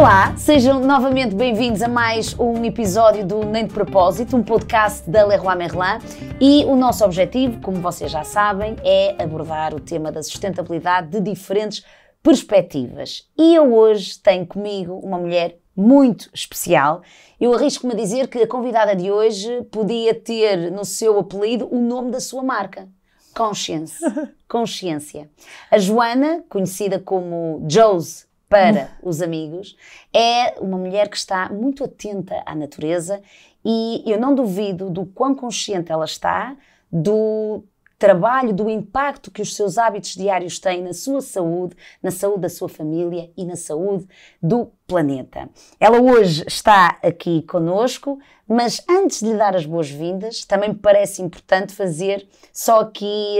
Olá, sejam novamente bem-vindos a mais um episódio do Nem de Propósito, um podcast da Leroy Merlin. E o nosso objetivo, como vocês já sabem, é abordar o tema da sustentabilidade de diferentes perspectivas. E eu hoje tenho comigo uma mulher muito especial. Eu arrisco-me a dizer que a convidada de hoje podia ter no seu apelido o nome da sua marca. Conscience. Consciência. A Joana, conhecida como Jose para os amigos, é uma mulher que está muito atenta à natureza e eu não duvido do quão consciente ela está do trabalho, do impacto que os seus hábitos diários têm na sua saúde, na saúde da sua família e na saúde do planeta. Ela hoje está aqui conosco, mas antes de lhe dar as boas-vindas, também me parece importante fazer só aqui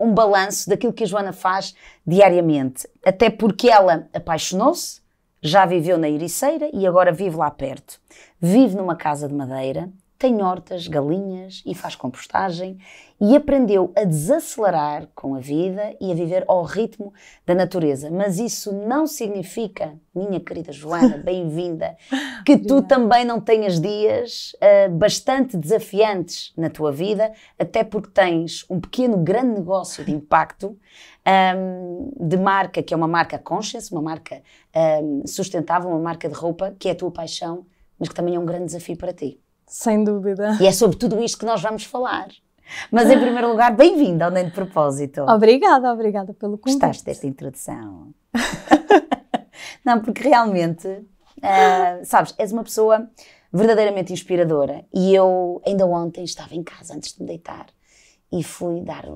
um, um balanço daquilo que a Joana faz diariamente. Até porque ela apaixonou-se, já viveu na Ericeira e agora vive lá perto. Vive numa casa de madeira, tem hortas, galinhas e faz compostagem e aprendeu a desacelerar com a vida e a viver ao ritmo da natureza. Mas isso não significa, minha querida Joana, bem-vinda, que tu também não tenhas dias uh, bastante desafiantes na tua vida, até porque tens um pequeno, grande negócio de impacto. Um, de marca, que é uma marca conscious, uma marca um, sustentável, uma marca de roupa, que é a tua paixão, mas que também é um grande desafio para ti. Sem dúvida. E é sobre tudo isto que nós vamos falar. Mas, em primeiro lugar, bem-vinda ao Nem de Propósito. Obrigada, obrigada pelo convite. Gostaste desta introdução? Não, porque realmente, uh, sabes, és uma pessoa verdadeiramente inspiradora. E eu, ainda ontem, estava em casa antes de me deitar e fui dar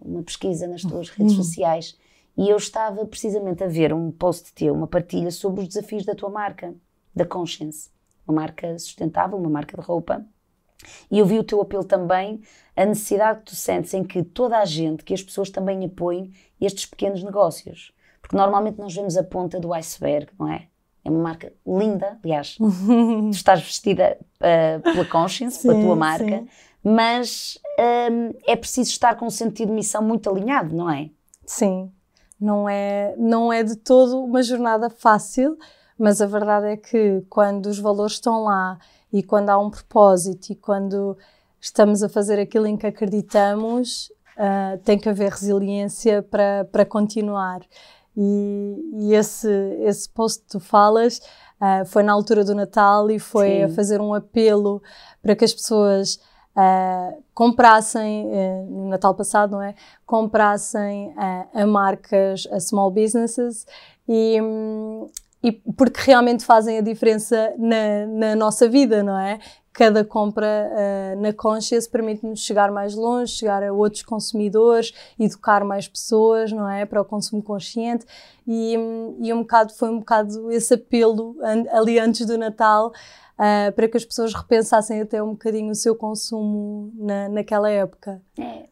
uma pesquisa nas tuas redes uhum. sociais e eu estava precisamente a ver um post teu, uma partilha sobre os desafios da tua marca, da Conscience uma marca sustentável, uma marca de roupa. E eu vi o teu apelo também, a necessidade que tu sentes em que toda a gente, que as pessoas também apoiem estes pequenos negócios. Porque normalmente nós vemos a ponta do iceberg, não é? É uma marca linda, aliás, tu estás vestida uh, pela Conscience, sim, pela tua marca, sim. mas um, é preciso estar com um sentido de missão muito alinhado, não é? Sim, não é, não é de todo uma jornada fácil, mas a verdade é que quando os valores estão lá e quando há um propósito e quando estamos a fazer aquilo em que acreditamos, uh, tem que haver resiliência para, para continuar. E, e, esse, esse post que tu falas uh, foi na altura do Natal e foi Sim. a fazer um apelo para que as pessoas uh, comprassem, uh, no Natal passado, não é? Comprassem a marcas, a small businesses e, um, e porque realmente fazem a diferença na, na nossa vida, não é? Cada compra uh, na Conscious permite-nos chegar mais longe, chegar a outros consumidores, educar mais pessoas, não é? Para o consumo consciente. E, e um bocado, foi um bocado esse apelo ali antes do Natal uh, para que as pessoas repensassem até um bocadinho o seu consumo na, naquela época. É.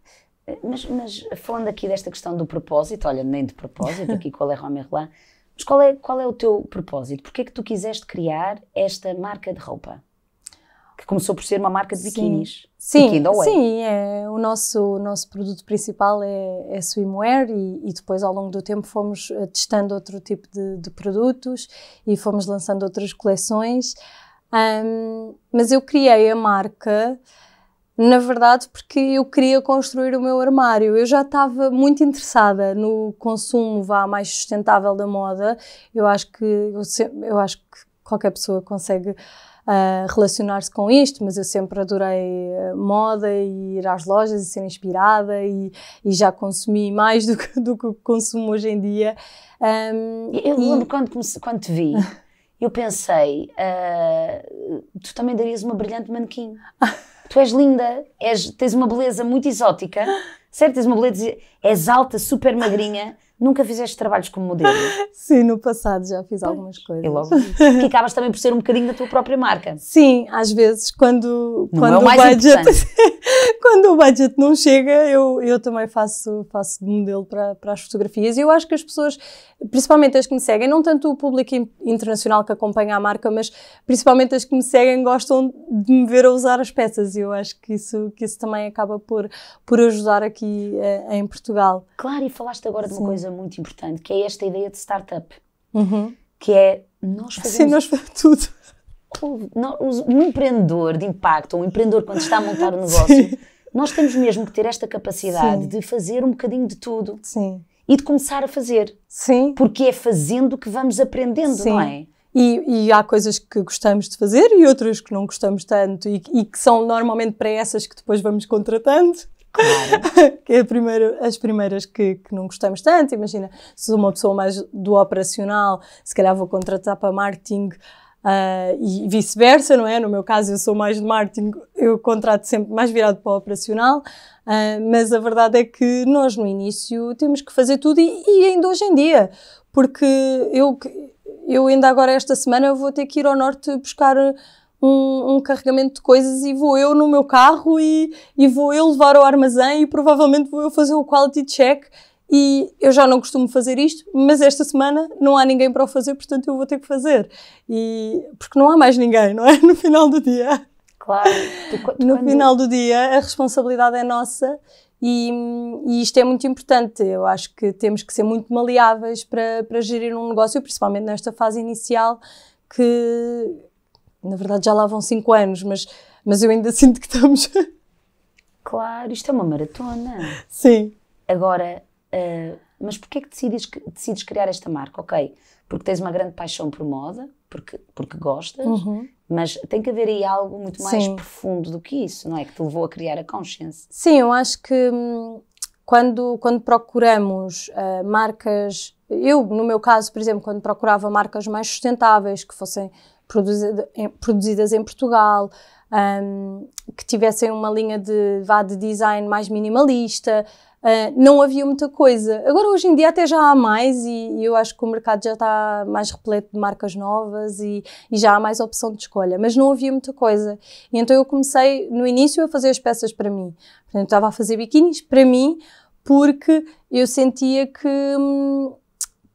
Mas, mas, falando aqui desta questão do propósito, olha, nem de propósito, aqui com a Leroy Merlin, mas qual é, qual é o teu propósito? Porquê é que tu quiseste criar esta marca de roupa? Que começou por ser uma marca de biquínis. Sim, sim, sim é, o, nosso, o nosso produto principal é, é swimwear e, e, depois ao longo do tempo fomos eh, testando outro tipo de, de produtos e fomos lançando outras coleções. Um, mas eu criei a marca na verdade, porque eu queria construir o meu armário. Eu já estava muito interessada no consumo vá mais sustentável da moda. Eu acho que eu, eu acho que qualquer pessoa consegue uh, relacionar-se com isto, mas eu sempre adorei uh, moda e ir às lojas e ser inspirada e, e já consumi mais do que, do que consumo hoje em dia. Um, eu e... lembro quando, quando te vi. eu pensei, uh, tu também darias uma brilhante manequim. tu és linda, és, tens uma beleza muito exótica, certo? Tens uma beleza, és alta, super magrinha, Nunca fizeste trabalhos como modelo? Sim, no passado já fiz algumas coisas. E logo que acabas também por ser um bocadinho da tua própria marca. Sim, às vezes quando, não quando é o, o budget quando o budget não chega, eu, eu também faço, faço de modelo para, para as fotografias. E eu acho que as pessoas, principalmente as que me seguem, não tanto o público internacional que acompanha a marca, mas principalmente as que me seguem gostam de me ver a usar as peças. E eu acho que isso, que isso também acaba por, por ajudar aqui eh, em Portugal. Claro, e falaste agora de uma Sim. Coisa muito importante, que é esta ideia de startup. Uhum. Que é Nós fazemos Sim, nós fazemos tudo. um empreendedor de impacto, um empreendedor quando está a montar um negócio, Sim. nós temos mesmo que ter esta capacidade Sim. de fazer um bocadinho de tudo. Sim. E de começar a fazer. Sim. Porque é fazendo que vamos aprendendo, Sim. não é? E, e, há coisas que gostamos de fazer e outras que não gostamos tanto e, e que são normalmente para essas que depois vamos contratando. Claro. que é primeiro, as primeiras que, que, não gostamos tanto. Imagina, se sou uma pessoa mais do operacional, se calhar vou contratar para marketing uh, e vice-versa, não é? No meu caso, eu sou mais de marketing, eu contrato sempre mais virado para o operacional. Uh, mas a verdade é que nós no início temos que fazer tudo e, e ainda hoje em dia, porque eu eu ainda agora esta semana vou ter que ir ao norte buscar um, um, carregamento de coisas e vou eu no meu carro e, e vou eu levar ao armazém e provavelmente vou eu fazer o quality check e eu já não costumo fazer isto, mas esta semana não há ninguém para o fazer, portanto eu vou ter que fazer. E, porque não há mais ninguém, não é? No final do dia. Claro. Tu, tu, no final do dia a responsabilidade é nossa e, e, isto é muito importante. Eu acho que temos que ser muito maleáveis para, para gerir um negócio, principalmente nesta fase inicial, que na verdade já lá vão cinco anos, mas, mas eu ainda sinto que estamos. Claro, isto é uma maratona. Sim. Agora, uh, mas porquê é que decides, decides criar esta marca? Ok, porque tens uma grande paixão por moda, porque, porque gostas, uhum. mas tem que haver aí algo muito mais Sim. profundo do que isso, não é? Que te levou a criar a Conscience. Sim, eu acho que hum, quando, quando procuramos uh, marcas, eu, no meu caso, por exemplo, quando procurava marcas mais sustentáveis, que fossem produzidas em Portugal, um, que tivessem uma linha de, vá, de design mais minimalista, Uh, não havia muita coisa. Agora, hoje em dia, até já há mais e, e eu acho que o mercado já está mais repleto de marcas novas e, e, já há mais opção de escolha, mas não havia muita coisa. E então eu comecei, no início, a fazer as peças para mim. Portanto, estava a fazer biquínis para mim porque eu sentia que. Hum,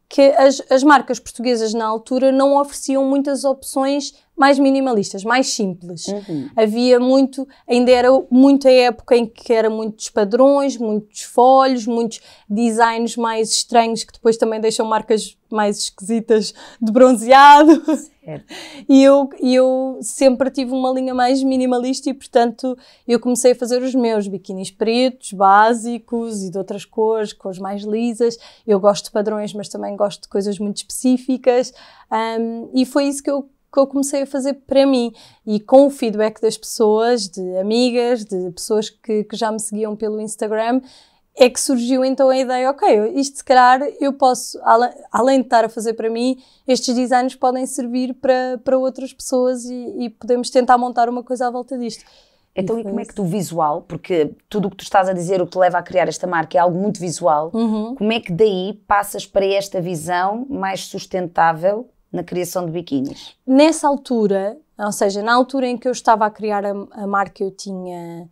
que as, as marcas portuguesas na altura não ofereciam muitas opções mais minimalistas, mais simples. Uhum. Havia muito, ainda era muito a época em que era muitos padrões, muitos folhos, muitos designs mais estranhos que depois também deixam marcas mais esquisitas de bronzeado. E eu, eu sempre tive uma linha mais minimalista e, portanto, eu comecei a fazer os meus biquinis pretos, básicos e de outras cores, cores mais lisas. Eu gosto de padrões, mas também gosto de coisas muito específicas. Um, e foi isso que eu que eu comecei a fazer para mim e com o feedback das pessoas, de amigas, de pessoas que, que já me seguiam pelo Instagram, é que surgiu então a ideia, ok, isto se calhar eu posso, além de estar a fazer para mim, estes designs podem servir para, para outras pessoas e, e podemos tentar montar uma coisa à volta disto. Então, e, e como é que tu visual, porque tudo o que tu estás a dizer, o que te leva a criar esta marca é algo muito visual, uhum. como é que daí passas para esta visão mais sustentável na criação de biquínis? Nessa altura, ou seja, na altura em que eu estava a criar a, a marca, eu tinha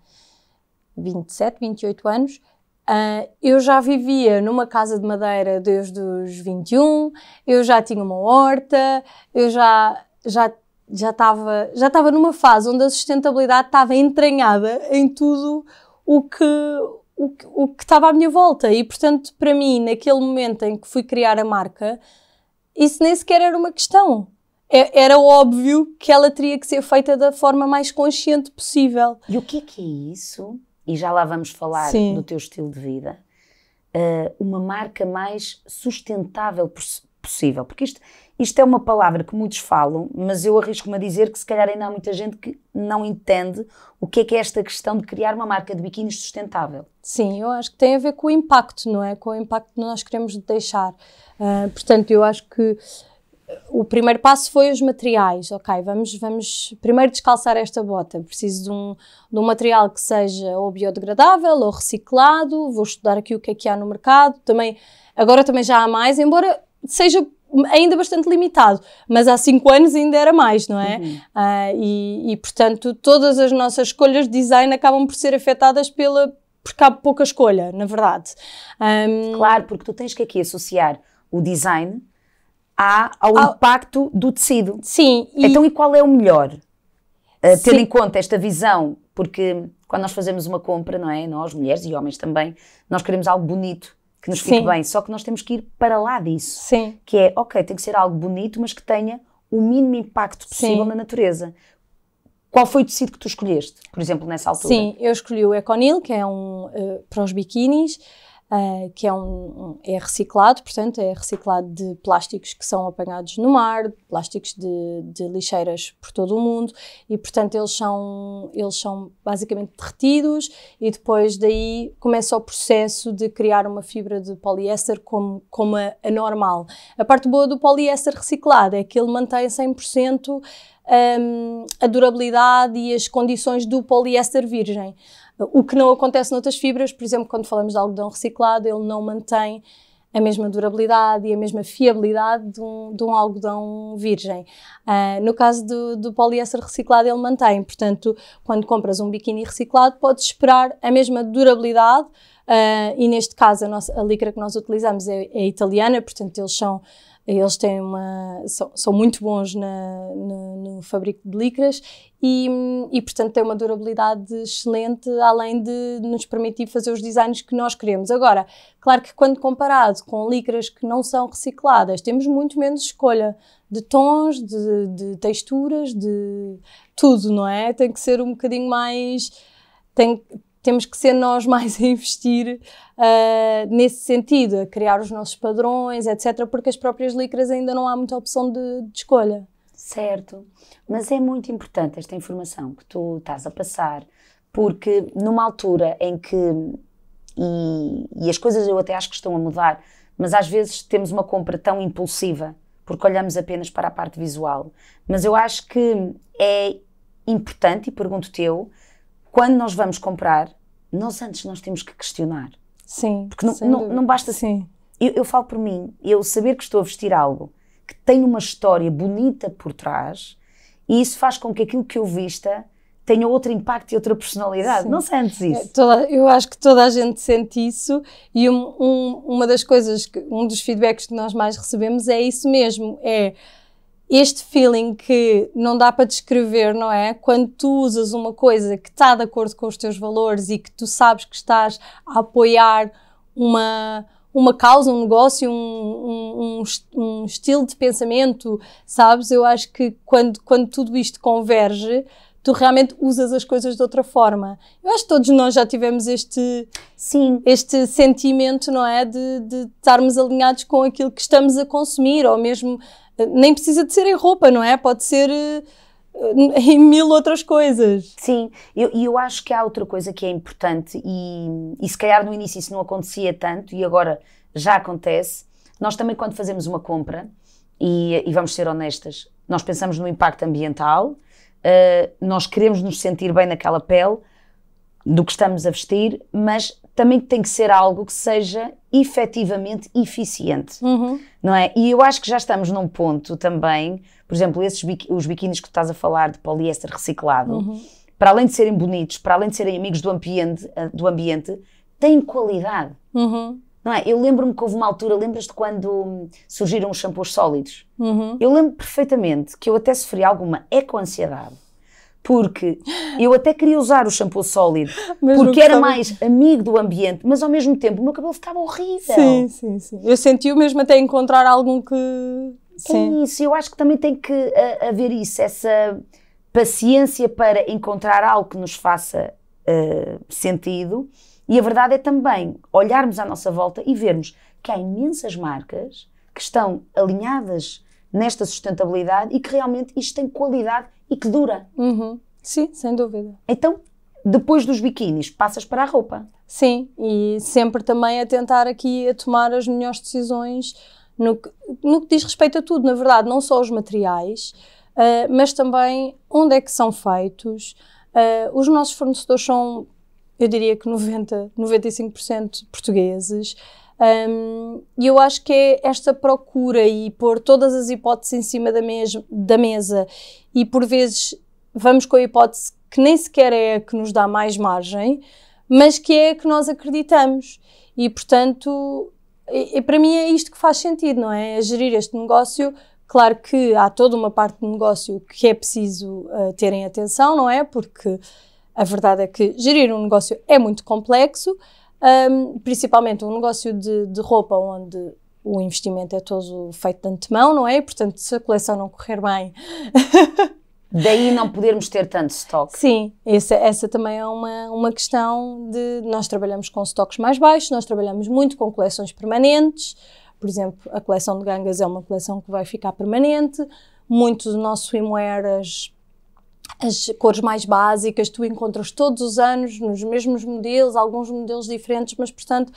27, 28 anos. Uh, eu já vivia numa casa de madeira desde os 21, eu já tinha uma horta, eu já já já estava já estava numa fase onde a sustentabilidade estava entranhada em tudo o que o, o que estava à minha volta e portanto para mim naquele momento em que fui criar a marca isso nem sequer era uma questão. É, era óbvio que ela teria que ser feita da forma mais consciente possível. E o que é que é isso? E já lá vamos falar Sim. do teu estilo de vida. Uh, uma marca mais sustentável possível. Porque isto, isto é uma palavra que muitos falam, mas eu arrisco-me a dizer que se calhar ainda há muita gente que não entende o que é que é esta questão de criar uma marca de biquínis sustentável. Sim, eu acho que tem a ver com o impacto, não é? Com o impacto que nós queremos deixar. Uh, portanto, eu acho que o primeiro passo foi os materiais. Ok, vamos, vamos primeiro descalçar esta bota. Preciso de um, de um material que seja ou biodegradável ou reciclado. Vou estudar aqui o que é que há no mercado. Também, agora também já há mais, embora seja ainda bastante limitado, mas há cinco anos ainda era mais, não é? Uhum. Uh, e, e, portanto, todas as nossas escolhas de design acabam por ser afetadas pela porque há pouca escolha, na verdade. Um, claro, porque tu tens que aqui associar o design à, ao, ao impacto do tecido. Sim. E... Então, e qual é o melhor? Uh, tendo em conta esta visão, porque quando nós fazemos uma compra, não é? Nós, mulheres e homens também, nós queremos algo bonito, que nos fique Sim. bem, só que nós temos que ir para lá disso. Sim. Que é, ok, tem que ser algo bonito, mas que tenha o mínimo impacto possível Sim. na natureza. Qual foi o tecido que tu escolheste, por exemplo, nessa altura? Sim, eu escolhi o Econil, que é um eh, para os biquínis, eh, que é um, um- é reciclado, portanto é reciclado de plásticos que são apanhados no mar, plásticos de, de lixeiras por todo o mundo e portanto eles são eles são basicamente derretidos e depois daí começa o processo de criar uma fibra de poliéster como como a, a normal. A parte boa do poliéster reciclado é que ele mantém 100% hum, a durabilidade e as condições do poliéster virgem. O que não acontece noutras fibras, por exemplo, quando falamos de algodão reciclado, ele não mantém a mesma durabilidade e a mesma fiabilidade de um, de um algodão virgem. Ah, no caso do, do poliéster reciclado, ele mantém. Portanto, quando compras um biquíni reciclado, podes esperar a mesma durabilidade. ah, e neste caso, a, nossa, a licra que nós utilizamos é, é italiana, portanto, eles são eles têm uma, são, são muito bons na, no, no fabrico de licras e, e, portanto, têm uma durabilidade excelente, além de nos permitir fazer os designs que nós queremos. Agora, claro que quando comparado com licras que não são recicladas, temos muito menos escolha de tons, de, de texturas, de tudo, não é? Tem que ser um bocadinho mais. Tem, temos que ser nós mais a investir uh, nesse sentido, a criar os nossos padrões, etc., porque as próprias licras ainda não há muita opção de, de escolha. Certo, mas é muito importante esta informação que tu estás a passar, porque numa altura em que, e, e as coisas eu até acho que estão a mudar, mas às vezes temos uma compra tão impulsiva, porque olhamos apenas para a parte visual, mas eu acho que é importante, e pergunto-te eu, quando nós vamos comprar, nós antes nós temos que questionar. Sim. Porque não, não, não basta Sim. eu, eu falo por mim, eu saber que estou a vestir algo que tem uma história bonita por trás e isso faz com que aquilo que eu vista tenha outro impacto e outra personalidade. Sim. Não sentes É, isso? toda- eu acho que toda a gente sente isso e um- um- uma das coisas, que, um dos feedbacks que nós mais recebemos é isso mesmo, é este feeling que não dá para descrever, não é? Quando tu usas uma coisa que está de acordo com os teus valores e que tu sabes que estás a apoiar uma, uma causa, um negócio, um, um, um est- estilo de pensamento, sabes? Eu acho que quando, quando tudo isto converge, tu realmente usas as coisas de outra forma. Eu acho que todos nós já tivemos este, Sim, este sentimento, não é? De, de estarmos alinhados com aquilo que estamos a consumir, ou mesmo, eh, nem precisa de ser em roupa, não é? Pode ser eh, em mil outras coisas. sim. E eu, eu acho que há outra coisa que é importante e, e se calhar no início isso não acontecia tanto e agora já acontece. Nós também quando fazemos uma compra, e, e vamos ser honestas, nós pensamos no impacto ambiental, Uh, nós queremos nos sentir bem naquela pele do que estamos a vestir, mas também tem que ser algo que seja efetivamente eficiente, Uhum. não é? E eu acho que já estamos num ponto também, por exemplo, esses os biquínis que tu estás a falar de poliéster reciclado, Uhum. para além de serem bonitos, para além de serem amigos do ambiente, uh, do ambiente têm qualidade. Uhum. Não é? Eu lembro-me que houve uma altura, lembras-te quando surgiram os shampoos sólidos? Uhum. Eu lembro perfeitamente que eu até sofri alguma eco-ansiedade, porque eu até queria usar o shampoo sólido, Mas porque era mais amigo do ambiente, mas ao mesmo tempo o meu cabelo ficava horrível. Sim, sim, sim. Eu senti o mesmo até encontrar algum que. Sim. É isso, eu acho que também tem que a- haver isso, essa paciência para encontrar algo que nos faça uh, sentido. E a verdade é também olharmos à nossa volta e vermos que há imensas marcas que estão alinhadas nesta sustentabilidade e que realmente isto tem qualidade e que dura. Uhum. Sim, sem dúvida. Então, depois dos biquínis, passas para a roupa. Sim, e sempre também a tentar aqui a tomar as melhores decisões no que, no que diz respeito a tudo, na verdade, não só os materiais, ah, mas também onde é que são feitos. Ah, os nossos fornecedores são, eu diria que 90, 95% portugueses. Um, e eu acho que é esta procura e pôr todas as hipóteses em cima da, mes da mesa e por vezes vamos com a hipótese que nem sequer é a que nos dá mais margem, mas que é a que nós acreditamos. E portanto, e, e para mim é isto que faz sentido, não é? É gerir este negócio. Claro que há toda uma parte do negócio que é preciso uh, terem atenção, não é? Porque a verdade é que gerir um negócio é muito complexo, um, principalmente um negócio de, de roupa onde o investimento é todo feito de antemão, não é? Portanto, se a coleção não correr bem. Daí não podermos ter tanto estoque. Sim, essa, essa também é uma, uma questão de. Nós trabalhamos com estoques mais baixos, nós trabalhamos muito com coleções permanentes. Por exemplo, a coleção de gangas é uma coleção que vai ficar permanente. Muito do nosso swimwear, as, as cores mais básicas, tu encontras todos os anos nos mesmos modelos, alguns modelos diferentes, mas portanto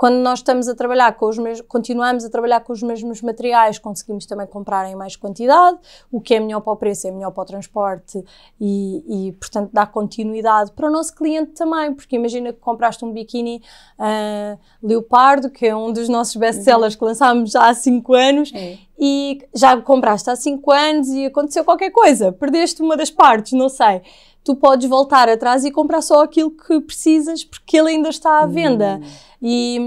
quando nós estamos a trabalhar com os mesmos, continuamos a trabalhar com os mesmos materiais, conseguimos também comprar em mais quantidade, o que é melhor para o preço é melhor para o transporte e, e portanto, dá continuidade para o nosso cliente também, porque imagina que compraste um biquíni uh, leopardo, que é um dos nossos best-sellers que lançámos já há 5 anos, é. e já compraste há 5 anos e aconteceu qualquer coisa, perdeste uma das partes, não sei tu podes voltar atrás e comprar só aquilo que precisas porque ele ainda está à venda. Hum. E,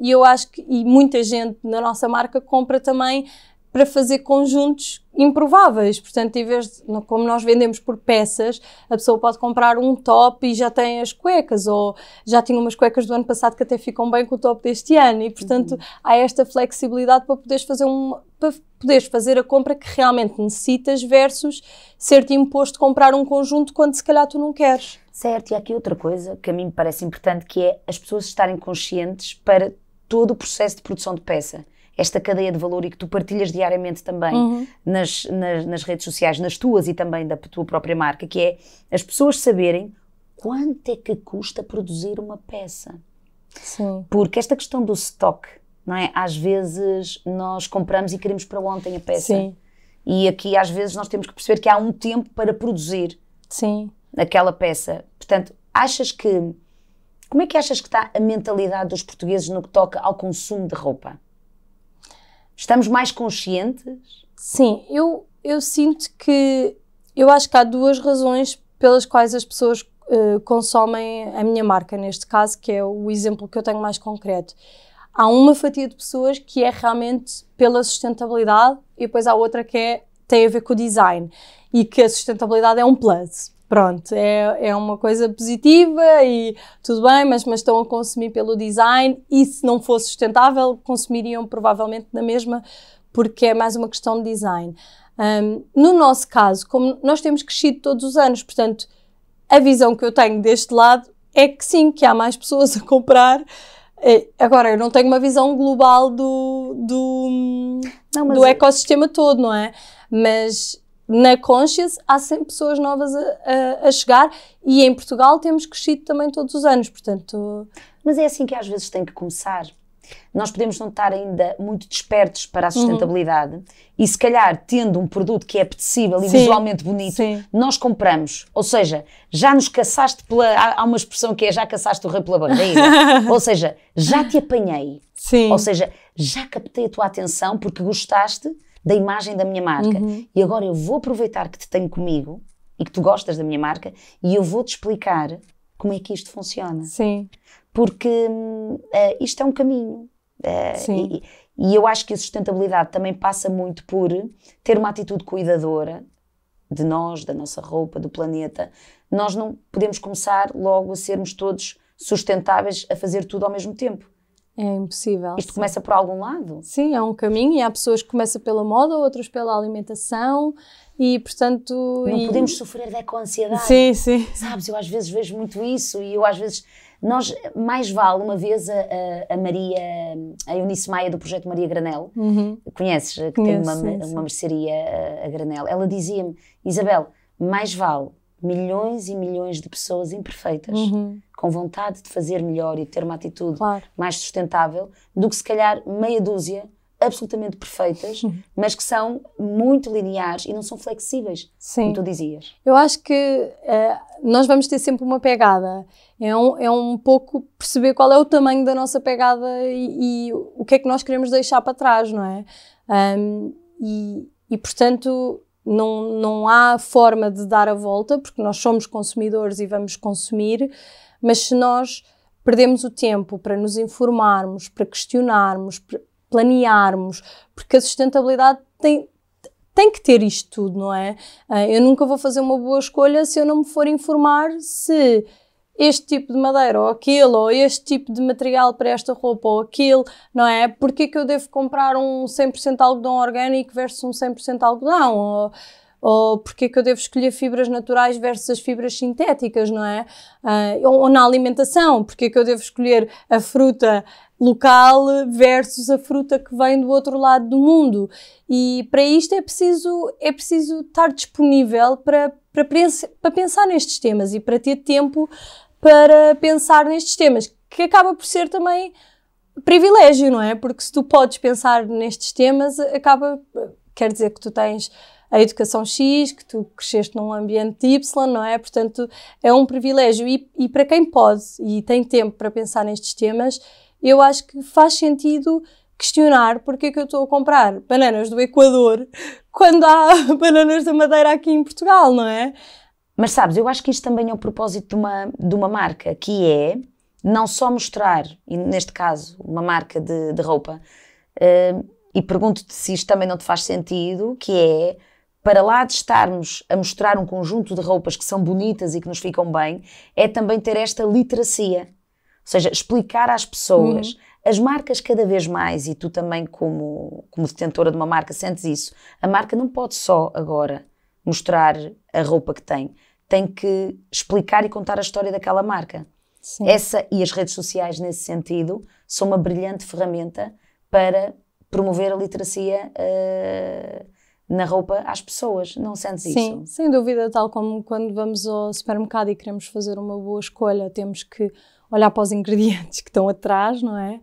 e eu acho que e muita gente na nossa marca compra também para fazer conjuntos improváveis. Portanto, em vez de, como nós vendemos por peças, a pessoa pode comprar um top e já tem as cuecas, ou já tinha umas cuecas do ano passado que até ficam bem com o top deste ano. E, portanto, uhum. há esta flexibilidade para poderes fazer um, para poderes fazer a compra que realmente necessitas versus ser-te imposto comprar um conjunto quando se calhar tu não queres. Certo, e há aqui outra coisa que a mim me parece importante, que é as pessoas estarem conscientes para todo o processo de produção de peça. Esta cadeia de valor e que tu partilhas diariamente também uhum. nas, nas, nas, redes sociais, nas tuas e também da tua própria marca, que é as pessoas saberem quanto é que custa produzir uma peça. Sim. Porque esta questão do stock, não é? Às vezes nós compramos e queremos para ontem a peça. Sim. E aqui às vezes nós temos que perceber que há um tempo para produzir. Sim aquela peça. Portanto, achas que. Como é que achas que está a mentalidade dos portugueses no que toca ao consumo de roupa? Estamos mais conscientes? Sim, eu, eu sinto que. Eu acho que há duas razões pelas quais as pessoas uh, consomem a minha marca, neste caso, que é o exemplo que eu tenho mais concreto. Há uma fatia de pessoas que é realmente pela sustentabilidade e depois há outra que é, tem a ver com o design e que a sustentabilidade é um plus pronto, é, é uma coisa positiva e tudo bem, mas, mas estão a consumir pelo design e se não fosse sustentável, consumiriam provavelmente na mesma, porque é mais uma questão de design. Um, no nosso caso, como nós temos crescido todos os anos, portanto, a visão que eu tenho deste lado é que sim, que há mais pessoas a comprar. É, agora, eu não tenho uma visão global do, do, não, do ecossistema todo, não é? Mas na Conscious há sempre pessoas novas a, a, a, chegar e em Portugal temos crescido também todos os anos, portanto... Mas é assim que às vezes tem que começar. Nós podemos não estar ainda muito despertos para a uhum. sustentabilidade uhum. e se calhar tendo um produto que é apetecível e Sim. visualmente bonito, Sim. nós compramos. Ou seja, já nos caçaste pela... Há uma expressão que é já caçaste o rei pela barreira. Ou seja, já te apanhei. Sim. Ou seja, já captei a tua atenção porque gostaste da imagem da minha marca. Uhum. E agora eu vou aproveitar que te tenho comigo e que tu gostas da minha marca e eu vou-te explicar como é que isto funciona. Sim. Porque uh, isto é um caminho. Uh, Sim. E, e eu acho que a sustentabilidade também passa muito por ter uma atitude cuidadora de nós, da nossa roupa, do planeta. Nós não podemos começar logo a sermos todos sustentáveis a fazer tudo ao mesmo tempo. É impossível. Isto sim. começa por algum lado? Sim, é um caminho e há pessoas que começam pela moda, outras pela alimentação e, portanto... Não e... podemos sofrer de eco-ansiedade. Sim, sim. Sabes, eu às vezes vejo muito isso e eu às vezes... Nós, mais vale, uma vez a, a, Maria, a Eunice Maia do Projeto Maria Granel, uhum. conheces, que Conheço, tem uma, sim, uma mercearia a, a Granel, ela dizia-me, Isabel, mais vale milhões e milhões de pessoas imperfeitas, uhum. Com vontade de fazer melhor e de ter uma atitude claro. mais sustentável, do que se calhar meia dúzia absolutamente perfeitas, uhum. mas que são muito lineares e não são flexíveis, Sim. como tu dizias. Eu acho que uh, nós vamos ter sempre uma pegada. É um, é um pouco perceber qual é o tamanho da nossa pegada e, e o que é que nós queremos deixar para trás, não é? Um, e, e, portanto, não, não há forma de dar a volta, porque nós somos consumidores e vamos consumir, mas se nós perdemos o tempo para nos informarmos, para questionarmos, para planearmos, porque a sustentabilidade tem, tem que ter isto tudo, não é? Ah, eu nunca vou fazer uma boa escolha se eu não me for informar se este tipo de madeira ou aquele, ou este tipo de material para esta roupa ou aquele, não é? Porque que eu devo comprar um 100% algodão orgânico versus um 100% algodão? Ou, ou porque que eu devo escolher fibras naturais versus as fibras sintéticas, não é? Uh, ou, ou, na alimentação, porque que eu devo escolher a fruta local versus a fruta que vem do outro lado do mundo. E para isto é preciso, é preciso estar disponível para, para, para pensar nestes temas e para ter tempo para pensar nestes temas, que acaba por ser também privilégio, não é? Porque se tu podes pensar nestes temas, acaba, quer dizer que tu tens a educação X, que tu cresceste num ambiente Y, não é? Portanto, é um privilégio. E, e para quem pode e tem tempo para pensar nestes temas, eu acho que faz sentido questionar porque é que eu estou a comprar bananas do Equador quando há bananas da Madeira aqui em Portugal, não é? Mas sabes, eu acho que isto também é o propósito de uma, de uma marca, que é não só mostrar, e neste caso, uma marca de, de roupa, uh, e pergunto-te se isto também não te faz sentido, que é para lá de estarmos a mostrar um conjunto de roupas que são bonitas e que nos ficam bem, é também ter esta literacia. Ou seja, explicar às pessoas. Uhum. As marcas cada vez mais, e tu também como, como detentora de uma marca sentes isso, a marca não pode só agora mostrar a roupa que tem, tem que explicar e contar a história daquela marca. Sim. Essa e as redes sociais, nesse sentido, são uma brilhante ferramenta para promover a literacia uh, na roupa às pessoas, não sentes isso? Sim, sem dúvida, tal como quando vamos ao supermercado e queremos fazer uma boa escolha, temos que olhar para os ingredientes que estão atrás, não é?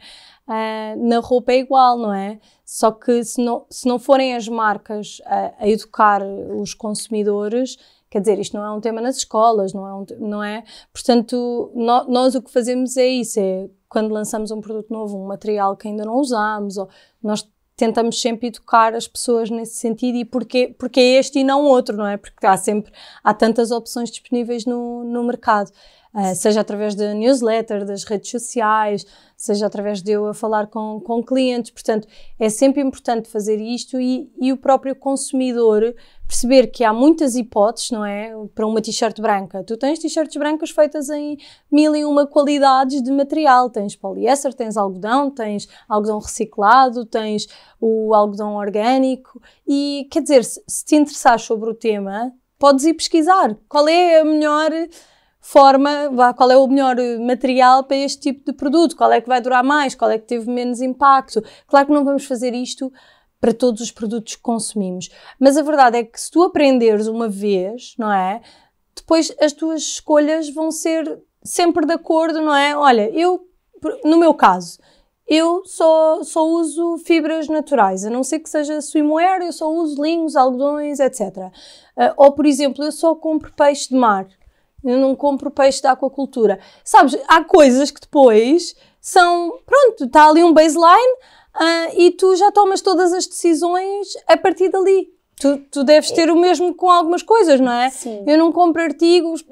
Uh, na roupa é igual, não é? Só que se não, se não forem as marcas a, a educar os consumidores, quer dizer, isto não é um tema nas escolas, não é? Um, não é? Portanto, no, nós o que fazemos é isso, é quando lançamos um produto novo, um material que ainda não usamos, ou nós tentamos sempre educar as pessoas nesse sentido e porque, porque é este e não outro, não é? Porque há sempre, há tantas opções disponíveis no, no mercado. Uh, seja através da newsletter, das redes sociais, seja através de eu a falar com, com clientes. Portanto, é sempre importante fazer isto e, e o próprio consumidor perceber que há muitas hipóteses, não é? Para uma t-shirt branca. Tu tens t-shirts brancas feitas em mil e uma qualidades de material. Tens poliéster, tens algodão, tens algodão reciclado, tens o algodão orgânico. E, quer dizer, se, se te interessares sobre o tema, podes ir pesquisar qual é a melhor forma, qual é o melhor material para este tipo de produto, qual é que vai durar mais, qual é que teve menos impacto. Claro que não vamos fazer isto para todos os produtos que consumimos, mas a verdade é que se tu aprenderes uma vez, não é? Depois as tuas escolhas vão ser sempre de acordo, não é? Olha, eu, no meu caso, eu só, só uso fibras naturais, a não ser que seja swimwear, eu só uso linhos, algodões, etc. Uh, ou, por exemplo, eu só compro peixe de mar, eu não compro peixe da aquacultura. Sabes, há coisas que depois são, pronto, está ali um baseline uh, e tu já tomas todas as decisões a partir dali. Tu, tu deves ter o mesmo com algumas coisas, não é? Sim. Eu não compro artigos,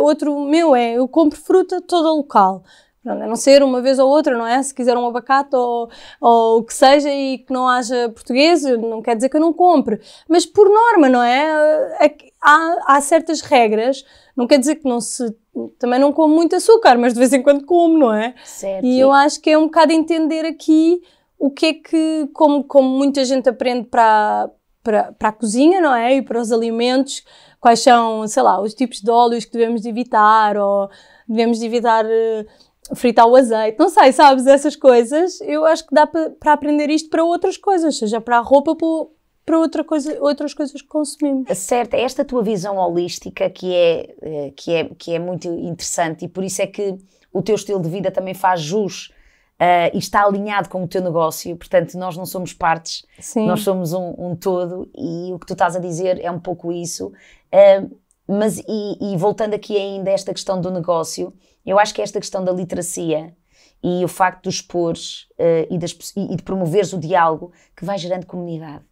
outro meu é, eu compro fruta toda local. Pronto, a não ser uma vez ou outra, não é? Se quiser um abacate ou, ou o que seja e que não haja português, não quer dizer que eu não compre. Mas por norma, não é? Há, há certas regras não quer dizer que não se. Também não como muito açúcar, mas de vez em quando como, não é? Certo. E eu acho que é um bocado entender aqui o que é que, como, como muita gente aprende para, para, para a cozinha, não é? E para os alimentos, quais são, sei lá, os tipos de óleos que devemos de evitar, ou devemos de evitar uh, fritar o azeite, não sei, sabes? Essas coisas, eu acho que dá para, para aprender isto para outras coisas, seja para a roupa, para, para outra coisa, outras coisas que consumimos. Certo, é esta tua visão holística que é, eh, que, é, que é muito interessante e por isso é que o teu estilo de vida também faz jus uh, e está alinhado com o teu negócio. Portanto, nós não somos partes, Sim. nós somos um, um, todo e o que tu estás a dizer é um pouco isso. Uh, mas, e, e, voltando aqui ainda a esta questão do negócio, eu acho que esta questão da literacia e o facto de expores uh, e, das, e de promoveres o diálogo que vai gerando comunidade.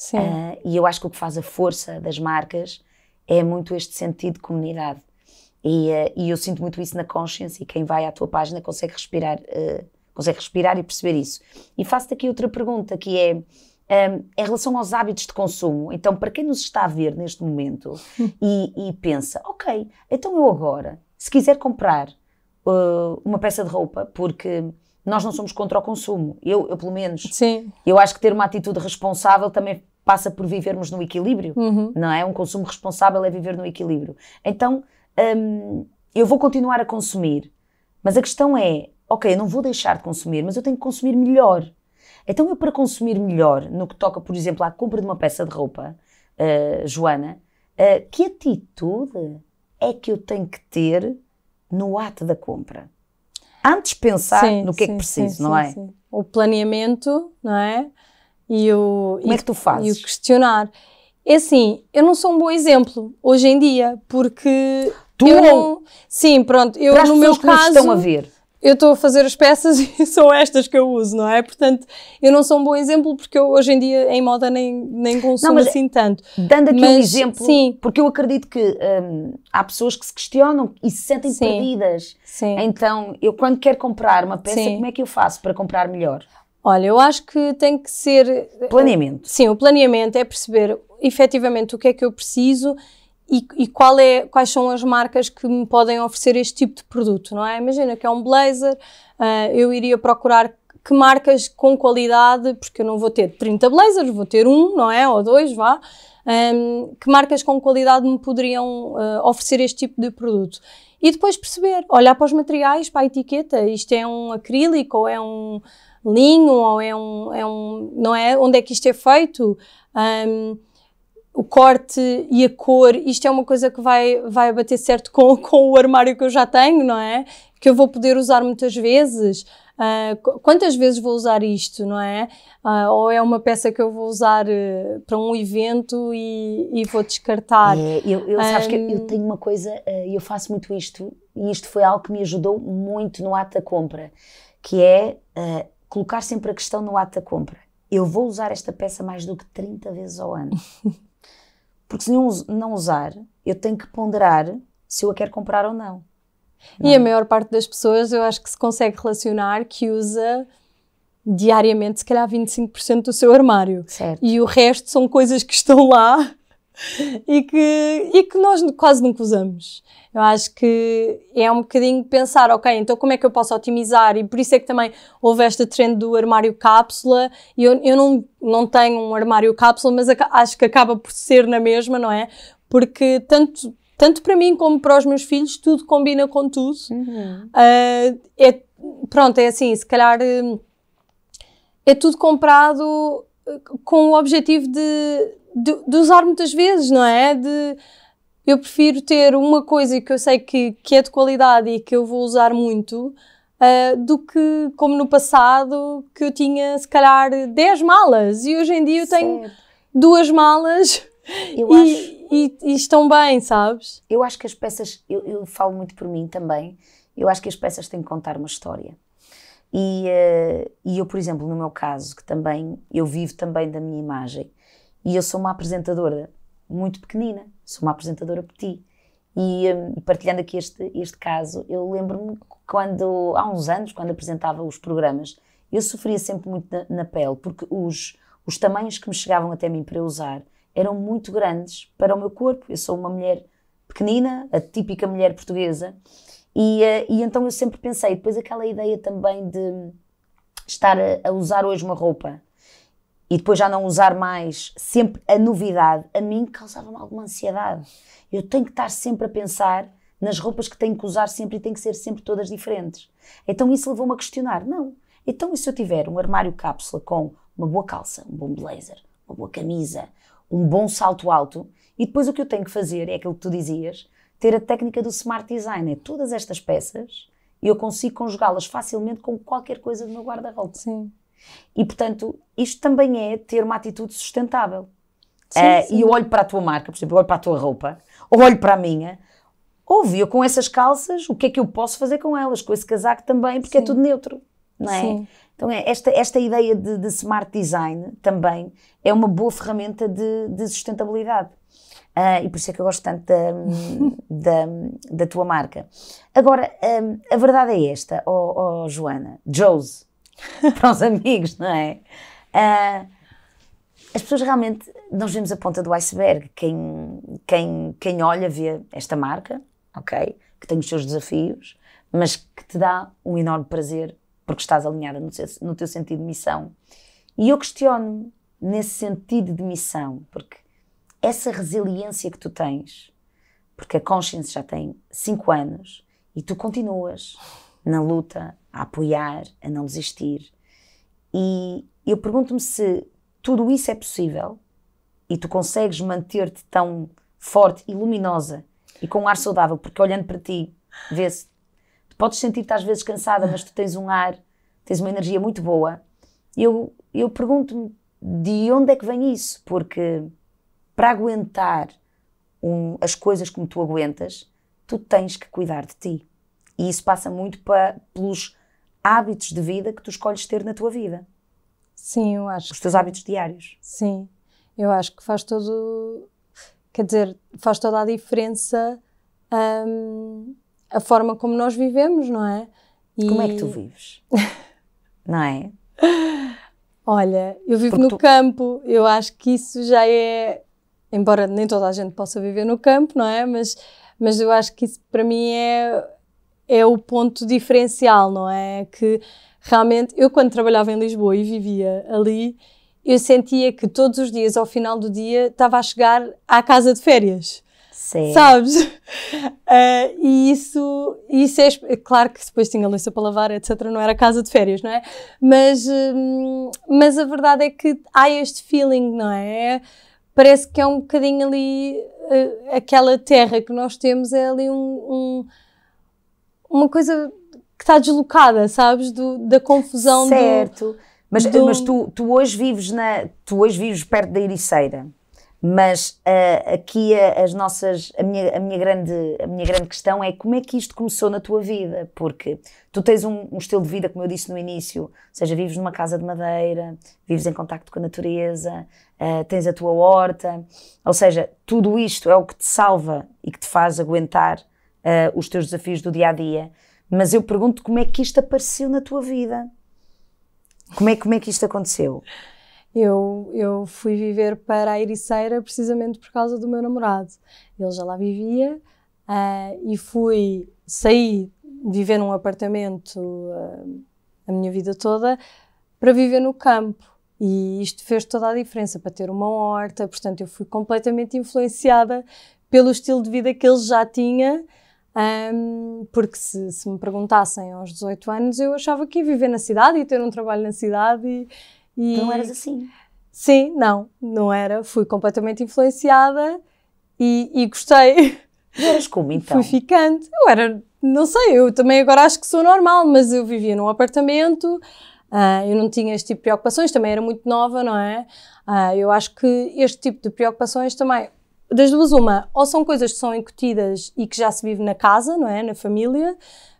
Sim. Uh, e eu acho que o que faz a força das marcas é muito este sentido de comunidade. E, uh, e eu sinto muito isso na Conscience e quem vai à tua página consegue respirar, uh, consegue respirar e perceber isso. E faço-te aqui outra pergunta que é um, em relação aos hábitos de consumo. Então, para quem nos está a ver neste momento e, e pensa, ok, então eu agora Se quiser comprar uma peça de roupa, porque nós não somos contra o consumo, eu, eu pelo menos, Sim. eu acho que ter uma atitude responsável também passa por vivermos no equilíbrio, Uhum. não é? Um consumo responsável é viver no equilíbrio. Então, hum, eu vou continuar a consumir, mas a questão é, ok, eu não vou deixar de consumir, mas eu tenho que consumir melhor. Então, eu para consumir melhor, no que toca, por exemplo, à compra de uma peça de roupa, uh, Joana, uh, que atitude é que eu tenho que ter no ato da compra? Antes pensar Sim, no que é sim, que preciso, sim, não sim, é? sim. O planeamento, não é? E o, Como e, é que tu e fazes? o questionar. É assim, eu não sou um bom exemplo hoje em dia, porque Tu eu não, sim, pronto, eu Para no meu que caso estão a ver. eu estou a fazer as peças e são estas que eu uso, não é? Portanto, eu não sou um bom exemplo porque eu hoje em dia em moda nem, nem consumo mas- assim tanto. Dando aqui um Mas, exemplo, sim. porque eu acredito que hum, há pessoas que se questionam e se sentem Sim. perdidas. Sim. Então, eu quando quero comprar uma peça, Sim. como é que eu faço para comprar melhor? Olha, eu acho que tem que ser Planeamento. Sim, o planeamento é perceber efetivamente o que é que eu preciso e, e é, quais são as marcas que me podem oferecer este tipo de produto, não é? Imagina que é um blazer, ah, eu iria procurar que marcas com qualidade, porque eu não vou ter 30 blazers, vou ter um, não é? Ou dois, vá. Ahm, que marcas com qualidade me poderiam ah, oferecer este tipo de produto? E depois perceber, olhar para os materiais, para a etiqueta, isto é um acrílico ou é um linho ou é um, é um não é? Onde é que isto é feito? Ahm, o corte e a cor, isto é uma coisa que vai, vai bater certo com, com o armário que eu já tenho, não é? Que eu vou poder usar muitas vezes. Qu- quantas vezes vou usar isto, não é? Ah, ou é uma peça que eu vou usar eh, para um evento e, e vou descartar. É, eu, eu, sabes que eu tenho uma coisa, eh, eu faço muito isto, e isto foi algo que me ajudou muito no ato da compra, que é colocar sempre a questão no ato da compra. Eu vou usar esta peça mais do que 30 vezes ao ano. Porque se não, us- não usar, eu tenho que ponderar se eu a quero comprar ou não. E a maior parte das pessoas eu acho que se consegue relacionar que usa diariamente, se calhar 25% do seu armário. Certo. E o resto são coisas que estão lá e que, e que nós quase nunca usamos. Eu acho que é um bocadinho pensar, ok, então como é que eu posso otimizar? E por isso é que também houve esta trend do armário cápsula. E eu, eu não, não tenho um armário cápsula, mas acho que acaba por ser na mesma, não é? Porque tanto, tanto para mim como para os meus filhos, tudo combina com tudo. Ah, é, pronto, é assim, se calhar hum, é tudo comprado com o objetivo de, de, de usar muitas vezes, não é? De, eu prefiro ter uma coisa que eu sei que, que é de qualidade e que eu vou usar muito, ah, do que como no passado que eu tinha se calhar 10 malas e hoje em dia eu tenho Certo. duas malas e, acho- e- e estão bem, sabes? Eu acho que as peças, eu, eu falo muito por mim também, eu acho que as peças têm que contar uma história. E, eh, e eu, por exemplo, no meu caso, que também, eu vivo também da minha imagem, e eu sou uma apresentadora muito pequenina, sou uma apresentadora petit. E, eh, e partilhando aqui este, este caso, eu lembro-me quando, há uns anos, quando apresentava os programas, eu sofria sempre muito na, na pele, porque os, os tamanhos que me chegavam até mim para eu usar eram muito grandes para o meu corpo. Eu sou uma mulher pequenina, a típica mulher portuguesa, e, eh, e então eu sempre pensei, depois aquela ideia também de estar a, a usar hoje uma roupa e depois já não usar mais, sempre a novidade, a mim causava-me alguma ansiedade. Eu tenho que estar sempre a pensar nas roupas que tenho que usar sempre e têm que ser sempre todas diferentes. Então isso levou-me a questionar, não, então e se eu tiver um armário cápsula com uma boa calça, um bom blazer, uma boa camisa, um bom salto alto, e depois o que eu tenho que fazer é aquilo que tu dizias, ter a técnica do smart design, é todas estas peças e eu consigo conjugá-las facilmente com qualquer coisa do meu guarda-roupa. Sim. E portanto, isto também é ter uma atitude sustentável. Sim, sim. E eu olho para a tua marca, por exemplo, eu olho para a tua roupa, ou olho para a minha, ouve, eu com essas calças, o que é que eu posso fazer com elas? Com esse casaco também, porque é Sim. tudo neutro, não é? Sim. Então, é, esta, esta ideia de, de smart design também é uma boa ferramenta de, de sustentabilidade. Ah, e por isso é que eu gosto tanto da, da, da tua marca. Agora, hum, a verdade é esta, oh, oh, Joana, Joes, para os amigos, não é? Ah, as pessoas realmente, nós vemos a ponta do iceberg. Quem, quem, quem olha vê esta marca, ok? que tem os seus desafios, mas que te dá um enorme prazer porque estás alinhada no, no teu sentido de missão. E eu questiono-me nesse sentido de missão, porque essa resiliência que tu tens, porque a Conscience já tem 5 anos e tu continuas na luta, a apoiar, a não desistir. E eu pergunto-me se tudo isso é possível e tu consegues manter-te tão forte e luminosa e com um ar saudável, porque olhando para ti, vê-se, tu podes sentir-te às vezes cansada, mas tu tens um ar, tens uma energia muito boa. Eu, eu pergunto-me de onde é que vem isso, porque para aguentar um, as coisas como tu aguentas, tu tens que cuidar de ti. E isso passa muito para, pelos hábitos de vida que tu escolhes ter na tua vida. Sim, eu acho. Os teus hábitos diários. Sim, eu acho que faz todo. Quer dizer, faz toda a diferença hum, a forma como nós vivemos, não é? E... Como é que tu vives? não é? Olha, eu vivo Porque no tu... campo, eu acho que isso já é. Embora nem toda a gente possa viver no campo, não é? Mas, mas eu acho que isso para mim é, é o ponto diferencial, não é? Que realmente, eu quando trabalhava em Lisboa e vivia ali, eu sentia que todos os dias, ao final do dia, estava a chegar à casa de férias. Sim. Sabes? Uh, e isso, isso é, claro que depois tinha louça para lavar, etc. Não era casa de férias, não é? Mas, um, mas a verdade é que há este feeling, não é? Parece que é um bocadinho ali, uh, aquela terra que nós temos é ali um, um, uma coisa que está deslocada, sabes? Do, da confusão certo. Do, mas, do... mas tu, tu hoje vives na, tu hoje vives perto da Ericeira. Mas uh, aqui a, as nossas, a minha, a, minha grande, a minha grande questão é como é que isto começou na tua vida? Porque tu tens um, um, estilo de vida, como eu disse no início, ou seja, vives numa casa de madeira, vives em contacto com a natureza, uh, tens a tua horta, ou seja, tudo isto é o que te salva e que te faz aguentar uh, os teus desafios do dia a dia. Mas eu pergunto como é que isto apareceu na tua vida? Como é, como é que isto aconteceu? Eu, eu fui viver para a Ericeira precisamente por causa do meu namorado. Ele já lá vivia uh, e fui, saí viver num apartamento uh, a minha vida toda para viver no campo. E isto fez toda a diferença para ter uma horta, portanto, eu fui completamente influenciada pelo estilo de vida que ele já tinha. Um, porque se, se, me perguntassem aos 18 anos, eu achava que ia viver na cidade e ter um trabalho na cidade e, e... Não eras assim? Sim, não, não era. Fui completamente influenciada e, e gostei. E eras como então? Fui ficando. Eu era, não sei, eu também agora acho que sou normal, mas eu vivia num apartamento, uh, eu não tinha este tipo de preocupações, também era muito nova, não é? Uh, eu acho que este tipo de preocupações também, das duas, uma, ou são coisas que são incutidas e que já se vive na casa, não é? Na família,